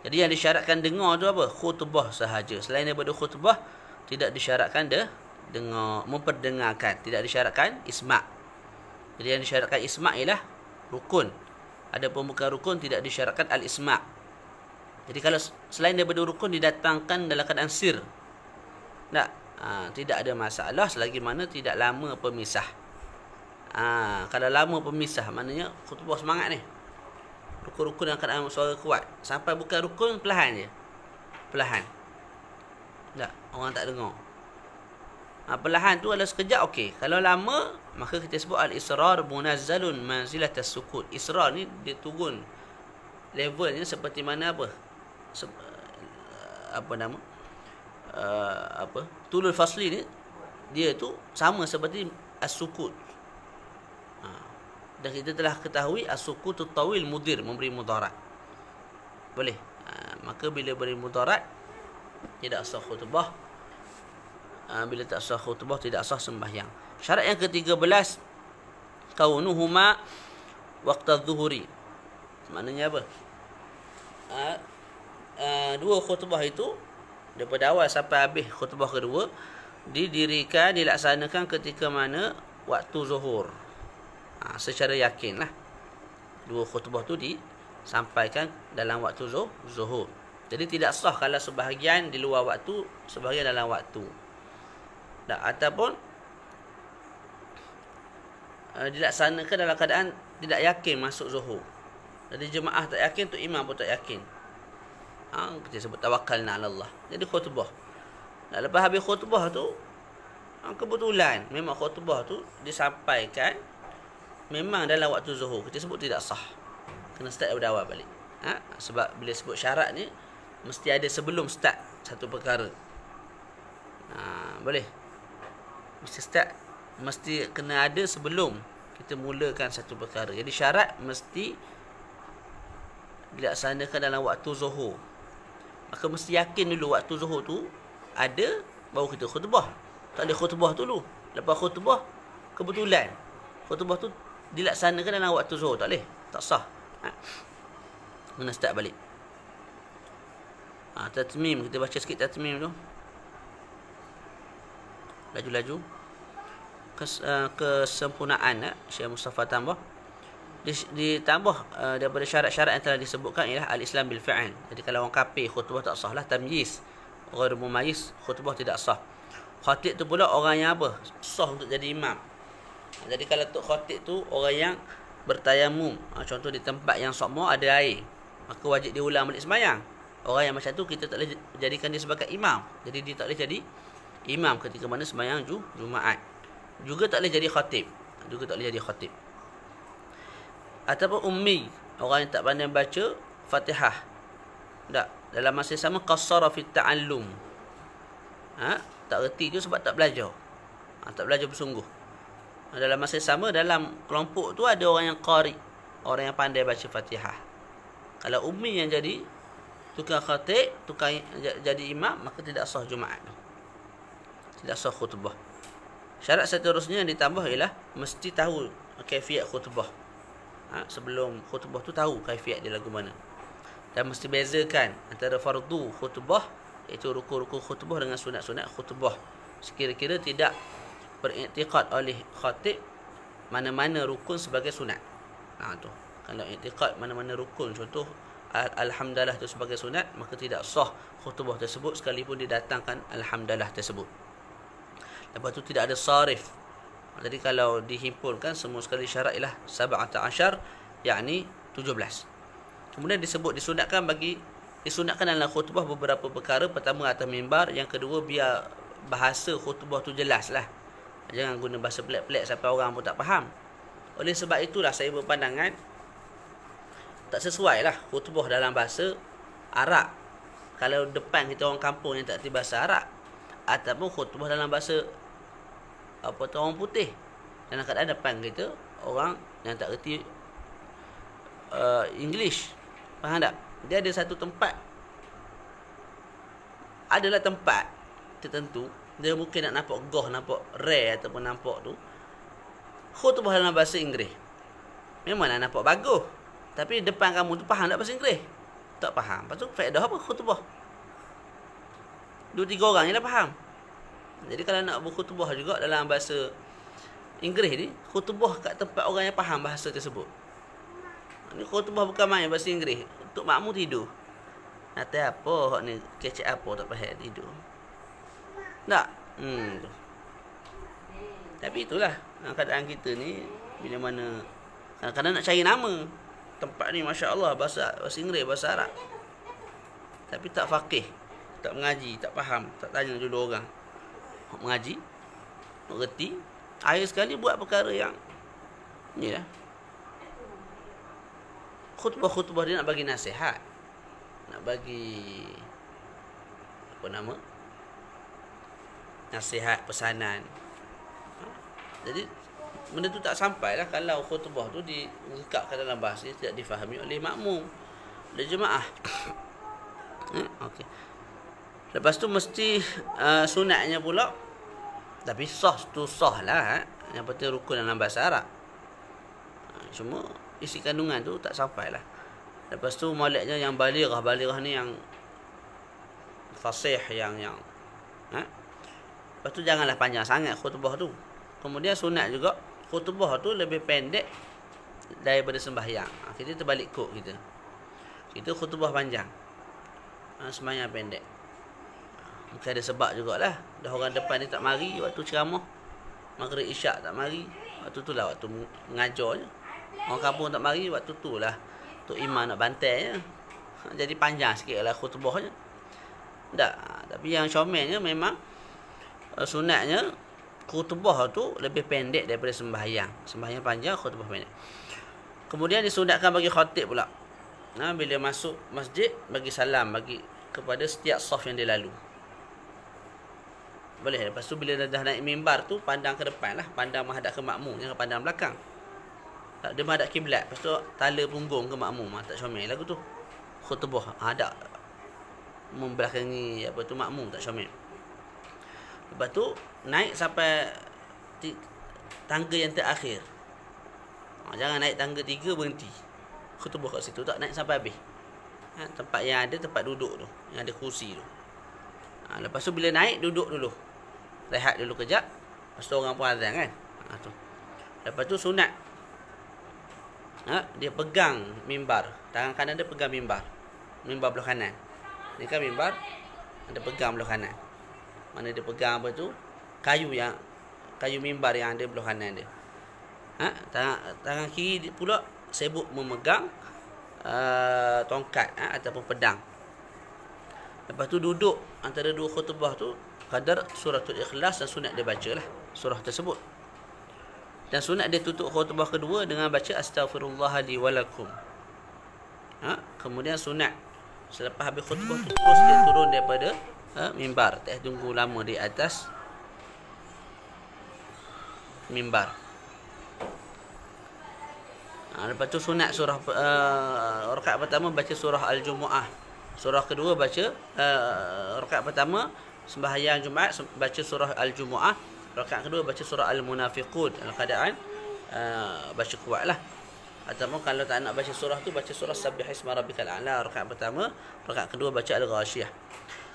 Jadi yang disyaratkan dengar tu apa? Khutbah sahaja. Selain daripada khutbah, tidak disyaratkan dia dengar memperdengarkan. Tidak disyaratkan isma' jadi yang disyaratkan isma' ialah rukun. Ada pun bukan rukun tidak disyaratkan al isma' jadi kalau selain daripada rukun didatangkan dalam keadaan sir. Tak. Ha, tidak ada masalah selagi mana tidak lama pemisah. Ha, kalau lama pemisah maknanya khutbah semangat ni rukun-rukun dalam keadaan suara kuat sampai bukan rukun perlahan je perlahan. Tak, orang tak dengar. Ha, perlahan tu adalah sekejap okey. Kalau lama maka kita sebut al-israr munazzalun manzilat as-sukut. Israr ni dia turun levelnya seperti mana apa? Se- apa nama? Uh, apa? Tulul fasli ni dia tu sama seperti as-sukut. Ha. Dan kita telah ketahui as-sukut tawil mudir memberi mudarat. Boleh. Ha, maka bila beri mudarat tidak sah khutbah uh, bila tak sah khutbah tidak sah sembahyang. Syarat yang ke-13 kaunuhuma waqta zuhuri. Maknanya apa? Uh, uh, dua khutbah itu daripada awal sampai habis khutbah kedua didirikan dilaksanakan ketika mana waktu zuhur. Ha, secara yakinlah dua khutbah tu disampaikan dalam waktu zuhur. Jadi tidak sah kalau sebahagian di luar waktu, sebahagian dalam waktu. Tak, ataupun uh, dilaksanakan dalam keadaan tidak yakin masuk zuhur. Jadi jemaah tak yakin tu imam pun tak yakin. Ha, kita sebut tawakal na Allah. Jadi khutbah. Dan lepas habis khutbah tu ha, kebetulan memang khutbah tu disampaikan memang dalam waktu zuhur. Kita sebut tidak sah. Kena start dari awal balik. Ha? Sebab bila sebut syarat ni mesti ada sebelum start satu perkara. Ha, boleh mesti start mesti kena ada sebelum kita mulakan satu perkara. Jadi syarat mesti dilaksanakan dalam waktu zuhur. Maka mesti yakin dulu waktu zuhur tu ada baru kita khutbah. Tak ada khutbah tu dulu. Lepas khutbah kebetulan khutbah tu dilaksanakan dalam waktu zuhur tak boleh. Tak sah. Ha. Kena start balik. Ha, tatmim kita baca sikit tatmim tu. Laju-laju kes, uh, kesempurnaan uh, Syekh Mustafa tambah ditambah uh, daripada syarat-syarat yang telah disebutkan ialah al-Islam bil fi'al. Jadi kalau orang kafir khutbah tak sah lah tamyiz. Orang mumayyiz khutbah tidak sah. Khatib tu pula orang yang apa? Sah untuk jadi imam. Jadi kalau tu khatib tu orang yang bertayamum. Ha, contoh di tempat yang sokmo ada air. Maka wajib diulang balik sembahyang. Orang yang macam tu kita tak boleh jadikan dia sebagai imam. Jadi dia tak boleh jadi imam ketika mana sembahyang Jumaat juga tak boleh jadi khatib juga tak boleh jadi khatib ataupun ummi orang yang tak pandai baca Fatihah tak dalam masa sama qassara fi ta'allum ha tak reti tu sebab tak belajar ha, tak belajar bersungguh dalam masa sama dalam kelompok tu ada orang yang qari orang yang pandai baca Fatihah kalau ummi yang jadi tukang khatib tukang jadi imam maka tidak sah Jumaat tidak sah khutbah Syarat seterusnya yang ditambah ialah mesti tahu kaifiat khutbah. Ha, sebelum khutbah tu tahu kaifiat dia lagu mana. Dan mesti bezakan antara fardu khutbah iaitu rukun-rukun khutbah dengan sunat-sunat khutbah. Sekira-kira tidak beriktikad oleh khatib mana-mana rukun sebagai sunat. Ha tu. Kalau iktikad mana-mana rukun contoh alhamdulillah itu sebagai sunat maka tidak sah khutbah tersebut sekalipun didatangkan alhamdulillah tersebut. Lepas tu tidak ada sarif. Jadi kalau dihimpunkan semua sekali syarat ialah sab'ata asyar yakni 17. Kemudian disebut disunatkan bagi disunatkan dalam khutbah beberapa perkara. Pertama atas mimbar, yang kedua biar bahasa khutbah tu jelas lah. Jangan guna bahasa pelik-pelik sampai orang pun tak faham. Oleh sebab itulah saya berpandangan tak sesuai lah khutbah dalam bahasa Arab. Kalau depan kita orang kampung yang tak kerti bahasa Arab ataupun khutbah dalam bahasa apa tu orang putih dalam keadaan depan kita orang yang tak reti uh, English faham tak dia ada satu tempat adalah tempat tertentu dia mungkin nak nampak goh nampak rare ataupun nampak tu khutbah dalam bahasa Inggeris memang nak nampak bagus tapi depan kamu tu faham tak bahasa Inggeris tak faham lepas tu faedah apa khutbah dua tiga orang je lah faham jadi kalau nak berkhutbah juga dalam bahasa Inggeris ni, khutbah kat tempat orang yang faham bahasa tersebut. Ni khutbah bukan main bahasa Inggeris. Untuk makmu tidur. Nanti apa ni kecek apa tak faham tidur. Tak? Hmm. Tapi itulah keadaan kita ni bila mana kadang-kadang nak cari nama tempat ni masya-Allah bahasa bahasa Inggeris bahasa Arab. Tapi tak fakih. tak mengaji, tak faham, tak tanya dulu orang. Mengaji, mengerti, akhir sekali buat perkara yang ni lah. Khutbah-khutbah dia nak bagi nasihat. Nak bagi apa nama? Nasihat, pesanan. Ha? Jadi benda tu tak sampai lah kalau khutbah tu direkatkan dalam bahasa tidak difahami oleh makmum oleh jemaah hmm, okay. lepas tu mesti uh, sunatnya pula tapi sah tu sah lah eh. yang penting rukun dalam bahasa Arab uh, cuma isi kandungan tu tak sampai lah lepas tu maliknya yang balirah balirah ni yang fasih yang yang eh. Lepas tu janganlah panjang sangat khutbah tu kemudian sunat juga khutbah tu lebih pendek daripada sembahyang. Ha, kita terbalik kok kita. Kita khutbah panjang. Ha, sembahyang pendek. Mungkin ada sebab jugalah. Dah orang depan ni tak mari waktu ceramah. Maghrib isyak tak mari. Waktu tu lah waktu mengajar je. Orang kampung tak mari waktu tu lah. Tok Iman nak bantai je. Ha, jadi panjang sikit lah khutbahnya. Tak. Tapi yang syomennya memang sunatnya khutbah tu lebih pendek daripada sembahyang. Sembahyang panjang, khutbah pendek. Kemudian disunatkan bagi khatib pula. Ha, bila masuk masjid, bagi salam bagi kepada setiap saf yang dia lalu. Boleh. Lepas tu bila dah naik mimbar tu, pandang ke depan lah. Pandang menghadap ke makmum, jangan pandang belakang. Tak, dia menghadap kiblat. Lepas tu tala punggung ke makmum. Ha, tak comel lagu tu. Khutbah. Hadap. Membelakangi apa tu makmum tak comel. Lepas tu naik sampai tangga yang terakhir. Ha, jangan naik tangga tiga berhenti. Khutbah kat situ tak naik sampai habis. Ha, tempat yang ada tempat duduk tu, yang ada kursi tu. Ha, lepas tu bila naik duduk dulu. Rehat dulu kejap. Lepas tu orang pun azan kan. Ha, tu. Lepas tu sunat. Ha, dia pegang mimbar. Tangan kanan dia pegang mimbar. Mimbar belah kanan. Ni kan mimbar. Ada pegang belah kanan. Mana dia pegang apa tu? Kayu yang kayu mimbar yang ada belah kanan dia. Ha? Tangan, tangan kiri pula sibuk memegang uh, tongkat ha? ataupun pedang. Lepas tu duduk antara dua khutbah tu kadar suratul ikhlas dan sunat dia baca lah surah tersebut. Dan sunat dia tutup khutbah kedua dengan baca astaghfirullah li walakum. Ha? Kemudian sunat selepas habis khutbah tu terus dia turun daripada ha, mimbar. Tak tunggu lama di atas. Mimbar. Ha, lepas tu sunat surah uh, rakaat pertama baca surah al-jumuah. Surah kedua baca uh, rakaat pertama sembahyang jumaat baca surah al-jumuah. Rakaat kedua baca surah al-munafiqun. Keadaan uh, baca kuatlah. Ataupun kalau tak nak baca surah tu baca surah sabbihisma rabbikal a'la rakaat pertama. Rakaat kedua baca al-ghasyiyah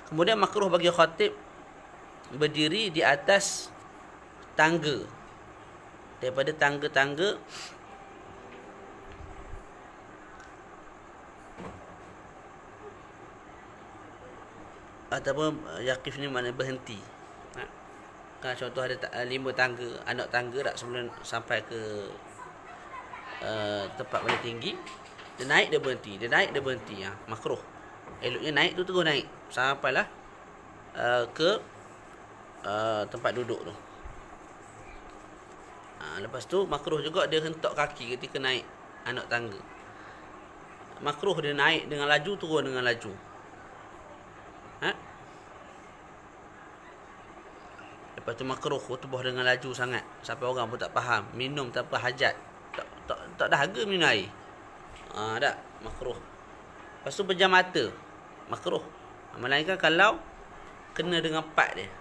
Kemudian makruh bagi khatib berdiri di atas tangga. Daripada tangga-tangga ataupun yakif ni mana berhenti. Kan contoh ada lima tangga, anak tangga tak sebelum sampai ke uh, tempat paling tinggi. Dia naik dia berhenti, dia naik dia berhenti. Ha? Makruh. Eloknya naik tu terus naik sampailah uh, ke uh, tempat duduk tu. Ha, lepas tu makruh juga dia hentak kaki ketika naik anak tangga. Makruh dia naik dengan laju turun dengan laju. Ha? Lepas tu makruh khutbah dengan laju sangat sampai orang pun tak faham. Minum tanpa hajat. Tak tak tak dahaga minum air. Ha, tak makruh. Lepas tu pejam mata. Makruh. Melainkan kalau kena dengan part dia.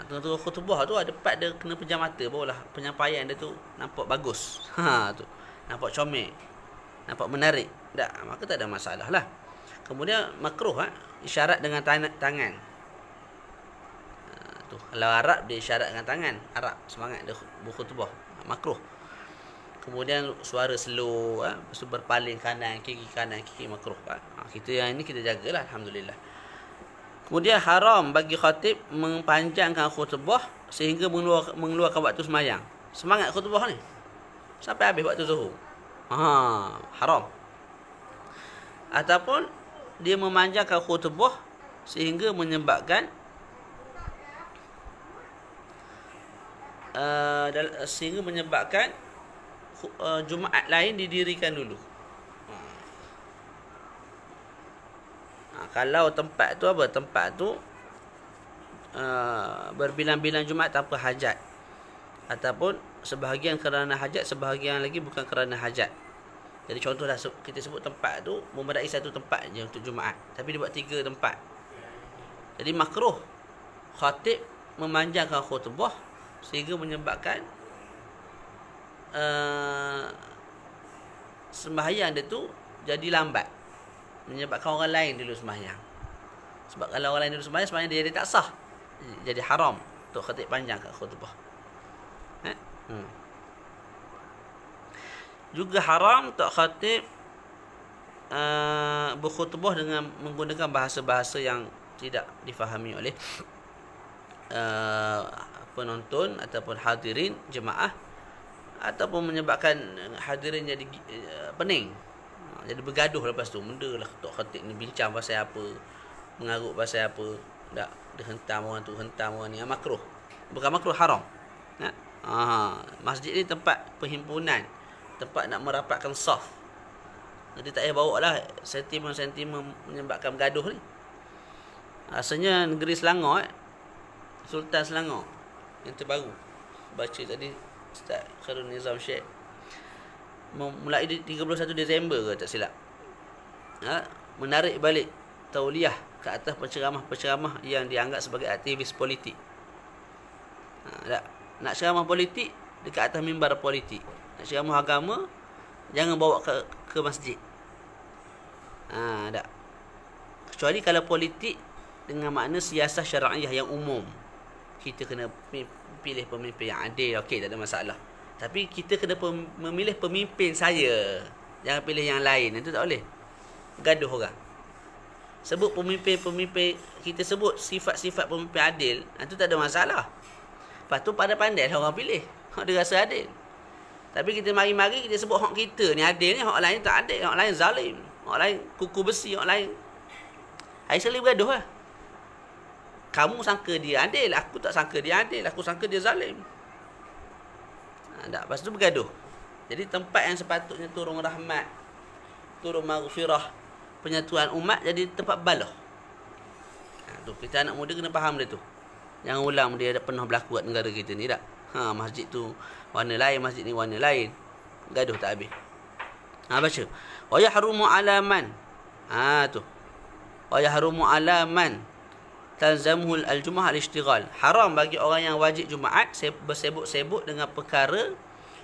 Tengah-tengah khutbah tu ada part dia kena pejam mata barulah penyampaian dia tu nampak bagus. *laughs* Ha tu. Nampak comel. Nampak menarik. Tak, maka tak ada masalah lah. Kemudian makruh ha? isyarat dengan tan- tangan. Ha, tu. Kalau Arab dia isyarat dengan tangan. Arab semangat dia berkhutbah. Makruh. Kemudian suara slow ha? Lepas berpaling kanan, kiri kanan, kiri makruh ha? Kita yang ini kita jagalah Alhamdulillah Kemudian haram bagi khatib mempanjangkan khutbah sehingga mengeluar, mengeluarkan waktu semayang. Semangat khutbah ni. Sampai habis waktu zuhur. Ha, haram. Ataupun dia memanjangkan khutbah sehingga menyebabkan uh, sehingga menyebabkan uh, Jumaat lain didirikan dulu. Ha, kalau tempat tu apa? Tempat tu uh, berbilang-bilang Jumaat tanpa hajat. Ataupun sebahagian kerana hajat, sebahagian lagi bukan kerana hajat. Jadi contohlah kita sebut tempat tu memadai satu tempat je untuk Jumaat. Tapi dia buat tiga tempat. Jadi makruh khatib memanjangkan khutbah sehingga menyebabkan uh, sembahyang dia tu jadi lambat. Menyebabkan orang lain dulu sembahyang. Sebab kalau orang lain dulu sembahyang sembahyang dia, dia tak sah. Jadi haram untuk khatib panjang kat khutbah. Eh? hmm. juga haram untuk khatib uh, berkhutbah dengan menggunakan bahasa-bahasa yang tidak difahami oleh uh, penonton ataupun hadirin jemaah ataupun menyebabkan hadirin jadi uh, pening. Ha, jadi bergaduh lepas tu. Benda lah tok khatib ni bincang pasal apa mengarut pasal apa. Tak dia hentam orang tu hentam orang ni. Ha, makruh. Bukan makruh haram. Ha? ha, masjid ni tempat perhimpunan. Tempat nak merapatkan saf. Jadi tak payah bawa lah sentimen-sentimen menyebabkan bergaduh ni. Asalnya negeri Selangor eh? Sultan Selangor. Yang terbaru. Baca tadi Ustaz Khairul Nizam Syekh Mulai 31 Disember ke tak silap ha? Menarik balik Tauliah ke atas penceramah-penceramah Yang dianggap sebagai aktivis politik ha, tak? Nak ceramah politik Dekat atas mimbar politik Nak ceramah agama Jangan bawa ke, ke masjid ha, tak? Kecuali kalau politik dengan makna siasah syara'iyah yang umum. Kita kena pilih pemimpin yang adil. Okey, tak ada masalah. Tapi kita kena memilih pemimpin saya. Jangan pilih yang lain. Itu tak boleh. Gaduh orang. Sebut pemimpin-pemimpin, kita sebut sifat-sifat pemimpin adil. Itu tak ada masalah. Lepas tu pada pandai lah orang pilih. *laughs* Dia rasa adil. Tapi kita mari-mari kita sebut hak kita ni adil ni. Hak lain tak adil. Hak lain zalim. Hak lain kuku besi. Hak lain. Hari sekali bergaduh lah kamu sangka dia adil aku tak sangka dia adil aku sangka dia zalim. Ha, tak lepas tu bergaduh. Jadi tempat yang sepatutnya turun rahmat turun maghfirah penyatuan umat jadi tempat balah. Ha, tu kita anak muda kena faham dia tu. Jangan ulang dia ada pernah berlaku kat negara kita ni tak? Ha, masjid tu warna lain masjid ni warna lain. Gaduh tak habis. Ha, baca. Wa yahrumu alaman ha tu. Wa yahrumu alaman talzamuhul al-jum'ah al-ishtighal. Haram bagi orang yang wajib Jumaat bersebut-sebut dengan perkara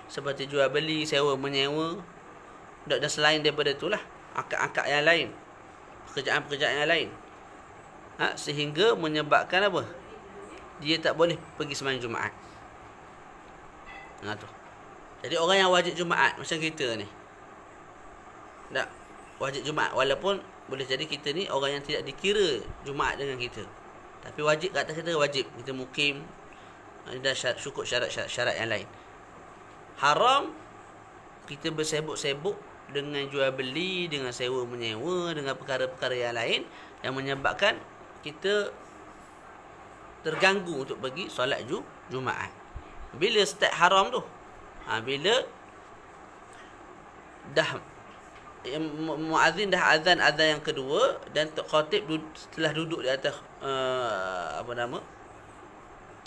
seperti jual beli, sewa menyewa dan selain daripada itulah akak-akak yang lain. Pekerjaan-pekerjaan yang lain. Ha, sehingga menyebabkan apa? Dia tak boleh pergi sembahyang Jumaat. Ha tu. Jadi orang yang wajib Jumaat macam kita ni. Tak wajib Jumaat walaupun boleh jadi kita ni orang yang tidak dikira Jumaat dengan kita. Tapi wajib kat atas kita wajib kita mukim dan syarat, syukur syarat-syarat yang lain. Haram kita bersebut-sebut dengan jual beli, dengan sewa menyewa, dengan perkara-perkara yang lain yang menyebabkan kita terganggu untuk pergi solat ju Jumaat. Bila start haram tu? Ha, bila dah muazin dah azan azan yang kedua dan khatib setelah duduk di atas uh, apa nama?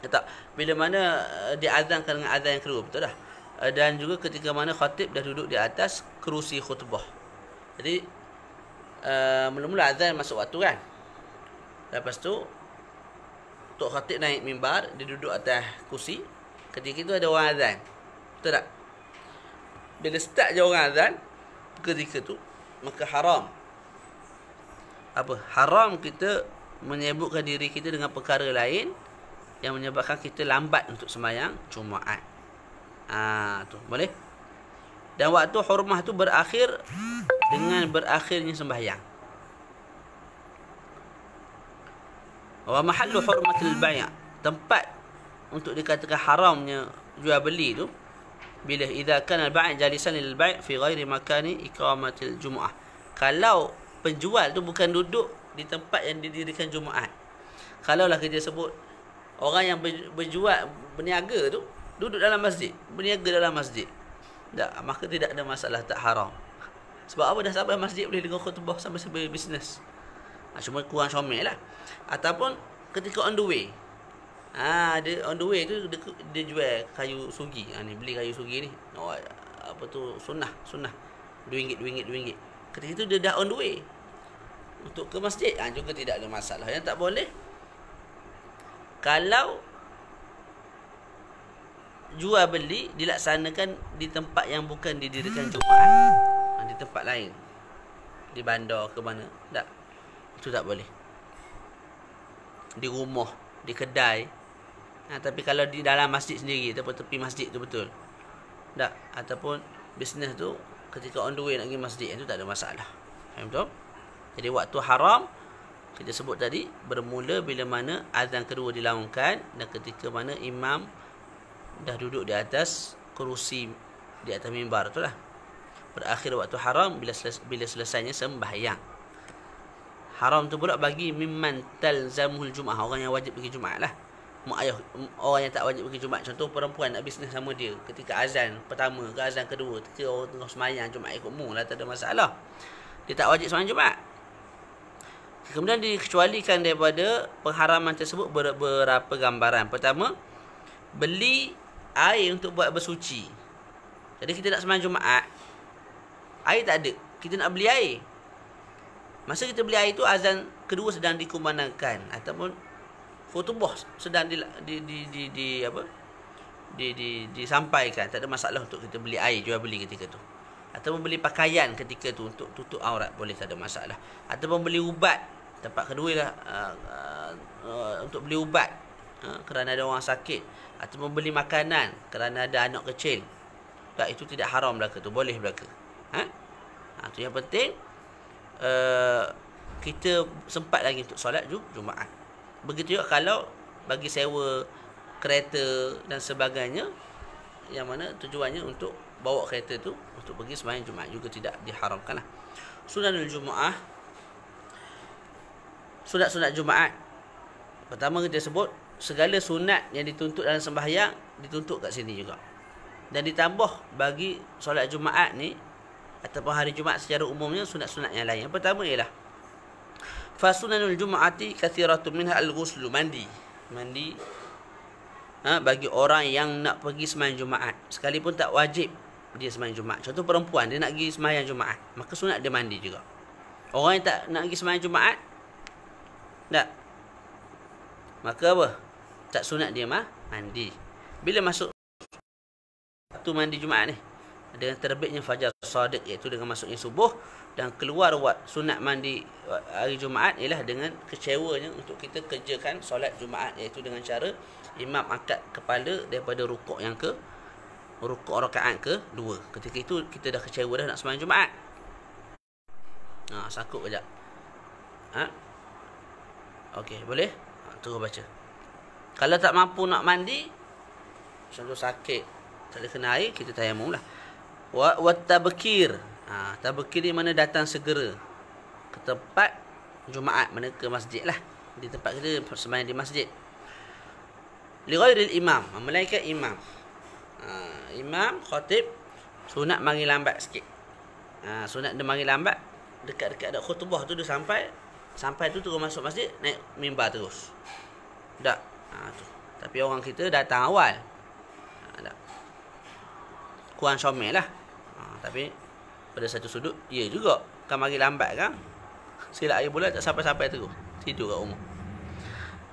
Tak. Bila mana uh, dia azankan dengan azan yang kedua betul dah? Uh, dan juga ketika mana khatib dah duduk di atas kerusi khutbah. Jadi uh, mula-mula azan masuk waktu kan? Lepas tu tok khatib naik mimbar dia duduk atas kursi ketika itu ada orang azan. Betul tak? Bila start je orang azan ketika tu maka haram. Apa? Haram kita menyebutkan diri kita dengan perkara lain yang menyebabkan kita lambat untuk sembahyang Jumaat. Ah tu boleh? Dan waktu hurmah tu berakhir dengan berakhirnya sembahyang. Wa mahallu hurmatil bay' tempat untuk dikatakan haramnya jual beli tu bila idza kana al-bai' jalisan lil bai' fi ghairi makani iqamatil jumu'ah kalau penjual tu bukan duduk di tempat yang didirikan Jumaat. Kalaulah kita sebut orang yang berjual berniaga tu duduk dalam masjid, berniaga dalam masjid. Tak, maka tidak ada masalah tak haram. Sebab apa dah sampai masjid boleh dengar khutbah sampai sampai bisnes. Ha, cuma kurang comel lah. Ataupun ketika on the way. Ha, dia on the way tu dia, dia jual kayu sugi. Ha, ni beli kayu sugi ni. Oh, apa tu sunnah, sunnah. RM2, RM2, RM2. Ketika itu dia dah on the way. Untuk ke masjid ha, juga tidak ada masalah. Yang tak boleh kalau jual beli dilaksanakan di tempat yang bukan didirikan Jumaat. Ha, di tempat lain. Di bandar ke mana. Tak. Itu tak boleh. Di rumah, di kedai. Ha, tapi kalau di dalam masjid sendiri, ataupun tepi masjid tu betul. Tak. Ataupun bisnes tu ketika on the way nak pergi masjid, itu tak ada masalah. Faham betul? Jadi waktu haram, kita sebut tadi, bermula bila mana azan kedua dilaungkan dan ketika mana imam dah duduk di atas kerusi di atas mimbar tu lah. Berakhir waktu haram bila seles- bila selesainya sembahyang. Haram tu pula bagi mimman talzamul jumaah orang yang wajib pergi jumaat lah. Mak ayah orang yang tak wajib pergi jumaat contoh perempuan nak bisnes sama dia ketika azan pertama ke azan kedua ketika orang tengah sembahyang jumaat ikut mu lah tak ada masalah. Dia tak wajib sembahyang jumaat. Kemudian dikecualikan daripada pengharaman tersebut beberapa gambaran. Pertama, beli air untuk buat bersuci. Jadi kita nak sembahyang Jumaat, air tak ada. Kita nak beli air. Masa kita beli air tu azan kedua sedang dikumandangkan ataupun khutbah sedang di di di di, di apa? Di, di disampaikan. Tak ada masalah untuk kita beli air jual beli ketika tu. Ataupun beli pakaian ketika tu untuk tutup aurat boleh tak ada masalah. Ataupun beli ubat. Tempat kedua lah uh, uh, untuk beli ubat uh, kerana ada orang sakit atau membeli makanan kerana ada anak kecil. Tak itu tidak haram belaka tu, boleh belaka. Ha? Ha tu yang penting uh, kita sempat lagi untuk solat Jum Jumaat. Begitu juga kalau bagi sewa kereta dan sebagainya yang mana tujuannya untuk bawa kereta tu untuk pergi sembahyang Jumaat juga tidak diharamkanlah. Sunanul Jumaah Sunat-sunat Jumaat Pertama kita sebut segala sunat yang dituntut dalam sembahyang dituntut kat sini juga. Dan ditambah bagi solat Jumaat ni ataupun hari Jumaat secara umumnya sunat-sunat yang lain. Yang pertama ialah fasunanul Jumaati kathiratun minha al-ghuslu mandi. Mandi ha, bagi orang yang nak pergi sembahyang Jumaat sekalipun tak wajib dia sembahyang Jumaat. Contoh perempuan dia nak pergi sembahyang Jumaat, maka sunat dia mandi juga. Orang yang tak nak pergi sembahyang Jumaat tak Maka apa? tak sunat dia mah mandi. Bila masuk waktu mandi Jumaat ni dengan terbitnya fajar sadiq iaitu dengan masuknya subuh dan keluar buat sunat mandi hari Jumaat ialah dengan kecewanya untuk kita kerjakan solat Jumaat iaitu dengan cara imam angkat kepala daripada rukuk yang ke rukuk rakaat ke dua. Ketika itu kita dah kecewa dah nak sembahyang Jumaat. Ha, sakut kejap. Ha? Okey, boleh? Ha, terus baca. Kalau tak mampu nak mandi Contoh sakit Tak boleh kena air Kita tayamum lah Wa, tabkir. Ha, Tabkir ni mana datang segera. Ke tempat Jumaat Mana ke masjid lah. Di tempat kita Semayang di masjid. Li ghairil imam Melainkan imam. Ha, Imam Khatib Sunat mari lambat sikit. Ha, Sunat dia mari lambat Dekat-dekat ada khutbah tu dia sampai Sampai tu terus masuk masjid Naik mimbar terus Tak Ha, tu. Tapi orang kita datang awal. Ha, Kurang comel lah. Ha, tapi pada satu sudut, ya juga. Kan mari lambat kan. Silap air bulan tak sampai-sampai tu. Tidur kat rumah.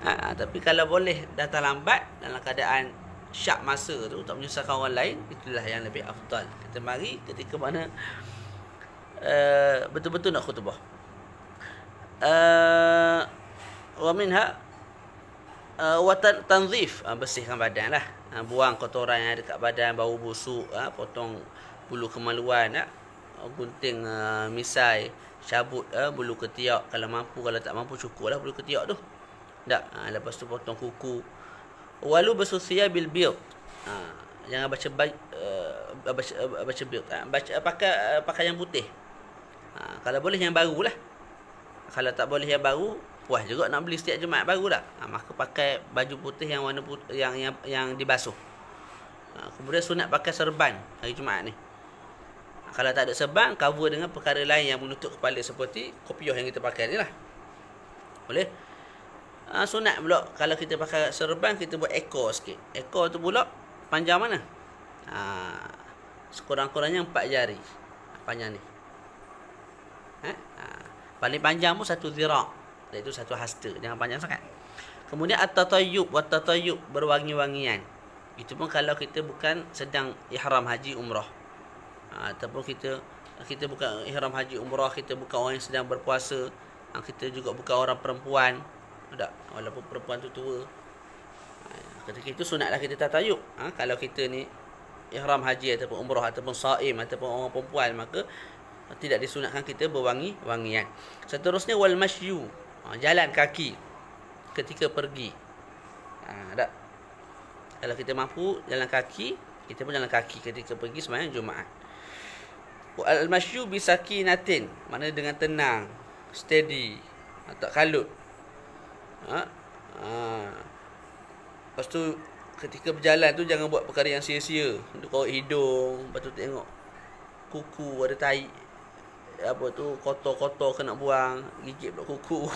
Ha, tapi kalau boleh datang lambat dalam keadaan syak masa tu tak menyusahkan orang lain itulah yang lebih afdal kita mari ketika mana uh, betul-betul nak khutbah uh, wa minha uh, watan tanzif. Uh, bersihkan badan lah. Uh, buang kotoran yang ada kat badan bau busuk uh, potong bulu kemaluan uh, gunting uh, misai cabut uh, bulu ketiak. Kalau mampu kalau tak mampu cukup lah bulu ketiak tu. Tak. Uh, lepas tu potong kuku. Walu bersusia bil bild uh, jangan baca baik uh, baca uh, baca bild uh, baca uh, pakai uh, pakai yang putih. Uh, kalau boleh yang baru lah Kalau tak boleh yang baru, puas juga nak beli setiap Jumaat baru dah. Ha, maka pakai baju putih yang warna putih, yang yang yang dibasuh. Ha, kemudian sunat pakai serban hari Jumaat ni. Ha, kalau tak ada serban, cover dengan perkara lain yang menutup kepala seperti kopiah yang kita pakai ni lah. Boleh? Ha, sunat pula kalau kita pakai serban, kita buat ekor sikit. Ekor tu pula panjang mana? Ha, sekurang-kurangnya empat jari. Panjang ni. Ha? Ha. Paling panjang pun satu zirak. Iaitu satu hasta. Jangan panjang sangat. Kemudian at-tatayyub wa tatayyub berwangi-wangian. Itu pun kalau kita bukan sedang ihram haji umrah. Ha, ataupun kita kita bukan ihram haji umrah, kita bukan orang yang sedang berpuasa, ha, kita juga bukan orang perempuan. Tak, walaupun perempuan tu tua. Ha, ketika itu sunatlah kita tatayub. Ha, kalau kita ni ihram haji ataupun umrah ataupun saim ataupun orang perempuan maka tidak disunatkan kita berwangi-wangian. Seterusnya wal masyu. Ha, jalan kaki ketika pergi. Ha, kalau kita mampu jalan kaki kita pun jalan kaki ketika pergi sembahyang Jumaat. Al masyu bisakinatin mana dengan tenang steady ha, tak kalut. Ha? Ha. lepas tu ketika berjalan tu jangan buat perkara yang sia-sia. Untuk kau hidung lepas tu tengok kuku ada tai apa tu kotor-kotor kena buang gigit pula kuku. *laughs*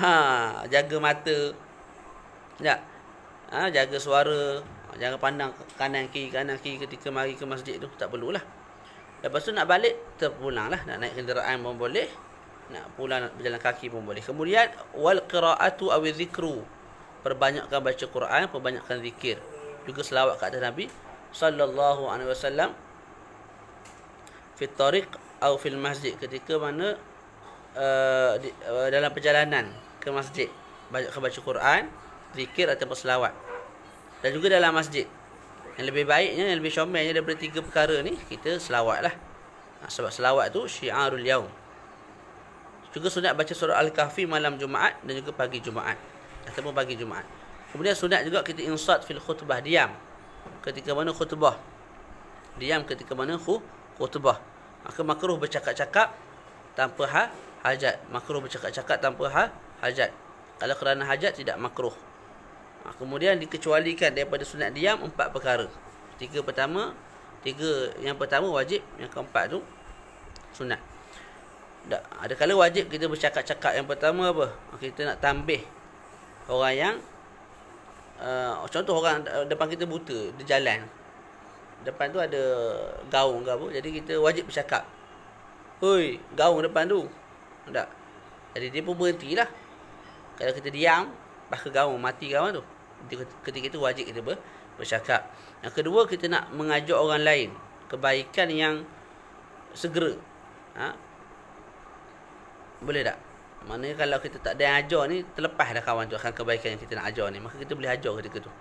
Ha jaga mata. Ya. Ha jaga suara. Jangan pandang kanan kiri kanan kiri ketika mari ke masjid tu tak perlulah. Lepas tu nak balik terpulanglah. Nak naik kenderaan pun boleh nak pulang berjalan kaki pun boleh. Kemudian wal qiraatu aw zikru perbanyakkan baca Quran perbanyakkan zikir. Juga selawat ke atas Nabi sallallahu alaihi wasallam. Fi tariq atau fil masjid ketika mana uh, di, uh, dalam perjalanan ke masjid banyak baca Quran, zikir ataupun selawat. Dan juga dalam masjid. Yang lebih baiknya, yang lebih syomelnya daripada tiga perkara ni, kita selawat lah. Ha, sebab selawat tu syiarul yaum. Juga sunat baca surah Al-Kahfi malam Jumaat dan juga pagi Jumaat. Ataupun pagi Jumaat. Kemudian sunat juga kita insat fil khutbah, diam. Ketika mana khutbah. Diam ketika mana khutbah maka makruh bercakap-cakap tanpa ha, hajat. Makruh bercakap-cakap tanpa ha, hajat. Kalau kerana hajat tidak makruh. Ha, kemudian dikecualikan daripada sunat diam empat perkara. Tiga pertama tiga yang pertama wajib yang keempat tu sunat. Tak, ada kala wajib kita bercakap-cakap yang pertama apa? Kita nak tambih orang yang uh, contoh orang depan kita buta dia jalan depan tu ada gaung ke apa jadi kita wajib bercakap. Hoi gaung depan tu. Tak. Jadi dia pun berhenti lah kalau kita diam bahkan gaung mati gaung tu. Ketika itu wajib kita ber, bercakap. Yang kedua kita nak mengajak orang lain kebaikan yang segera. Ha? boleh tak? Maknanya kalau kita tak ada yang ajar ni Terlepas dah kawan tu akan kebaikan yang kita nak ajar ni. Maka kita boleh ajar ketika tu.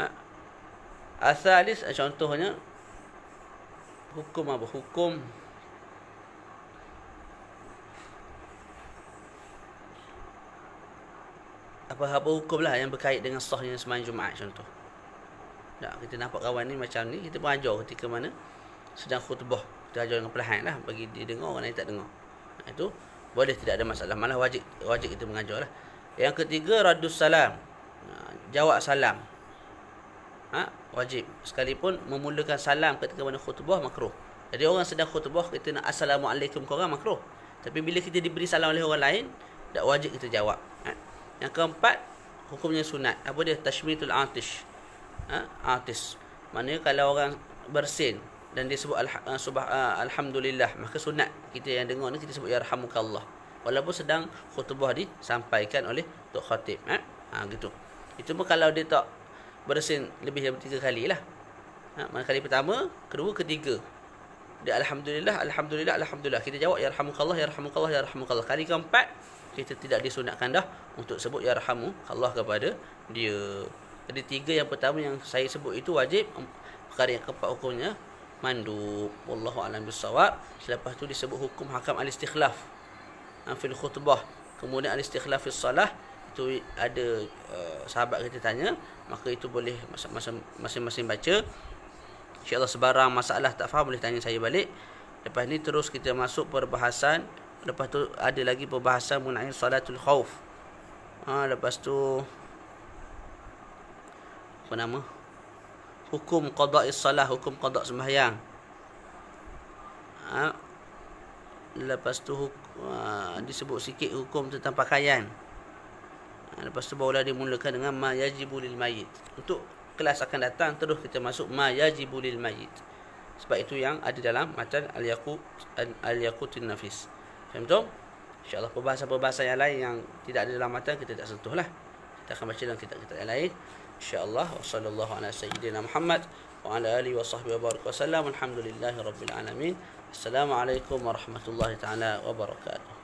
Ha? Asalis eh, contohnya hukum apa? Hukum apa-apa hukum lah yang berkait dengan sahnya sembahyang Jumaat contoh. Tak, kita nampak kawan ni macam ni, kita pun ajar ketika mana sedang khutbah. Kita ajar dengan perlahan lah bagi dia dengar, orang lain tak dengar. Nah, itu boleh tidak ada masalah. Malah wajib wajib kita mengajar lah. Yang ketiga, radus salam. jawab salam ha? wajib. Sekalipun memulakan salam ketika mana khutbah makruh. Jadi orang sedang khutbah kita nak assalamualaikum ke orang makruh. Tapi bila kita diberi salam oleh orang lain tak wajib kita jawab. Ha? yang keempat hukumnya sunat. Apa dia? Tashmitul atish ha? atish maknanya kalau orang bersin dan dia sebut uh, subah, uh, alhamdulillah maka sunat. Kita yang dengar ni kita sebut ya rahmukallah. Walaupun sedang khutbah disampaikan oleh tok khatib. Ha? ha gitu. Itu pun kalau dia tak bersin lebih dari tiga kali lah. Ha, mana kali pertama, kedua, ketiga. Dia Alhamdulillah, Alhamdulillah, Alhamdulillah. Kita jawab, Ya Rahmukallah, Ya Rahmukallah, Ya Rahmukallah. Kali keempat, kita tidak disunatkan dah untuk sebut Ya Rahmukallah kepada dia. Jadi tiga yang pertama yang saya sebut itu wajib. Perkara yang keempat hukumnya, mandu. Wallahu a'lam bisawab. Selepas tu disebut hukum hakam al-istikhlaf. Ha, fil khutbah. Kemudian al-istikhlaf fil salah itu ada uh, sahabat kita tanya maka itu boleh masing-masing baca insyaallah sebarang masalah tak faham boleh tanya saya balik lepas ni terus kita masuk perbahasan Lepas tu ada lagi perbahasan mengenai salatul khauf. Ha, lepas tu apa nama? Hukum qada'i salah, hukum qada' sembahyang. Ha, lepas tu uh, disebut sikit hukum tentang pakaian. Ha, lepas tu barulah dimulakan dengan ma yajibu lil mayit. Untuk kelas akan datang terus kita masuk ma yajibu lil mayit. Sebab itu yang ada dalam matan al-yaqut al-yaqutin nafis. Faham tu? InsyaAllah perbahasan-perbahasan yang lain yang tidak ada dalam matan kita tak sentuh lah. Kita akan baca dalam kitab-kitab yang lain. InsyaAllah. Wassalamualaikum ala sayyidina Muhammad. Wa ala alihi wa sahbihi wa barakatuh. Alhamdulillahi rabbil alamin. Assalamualaikum warahmatullahi taala wabarakatuh.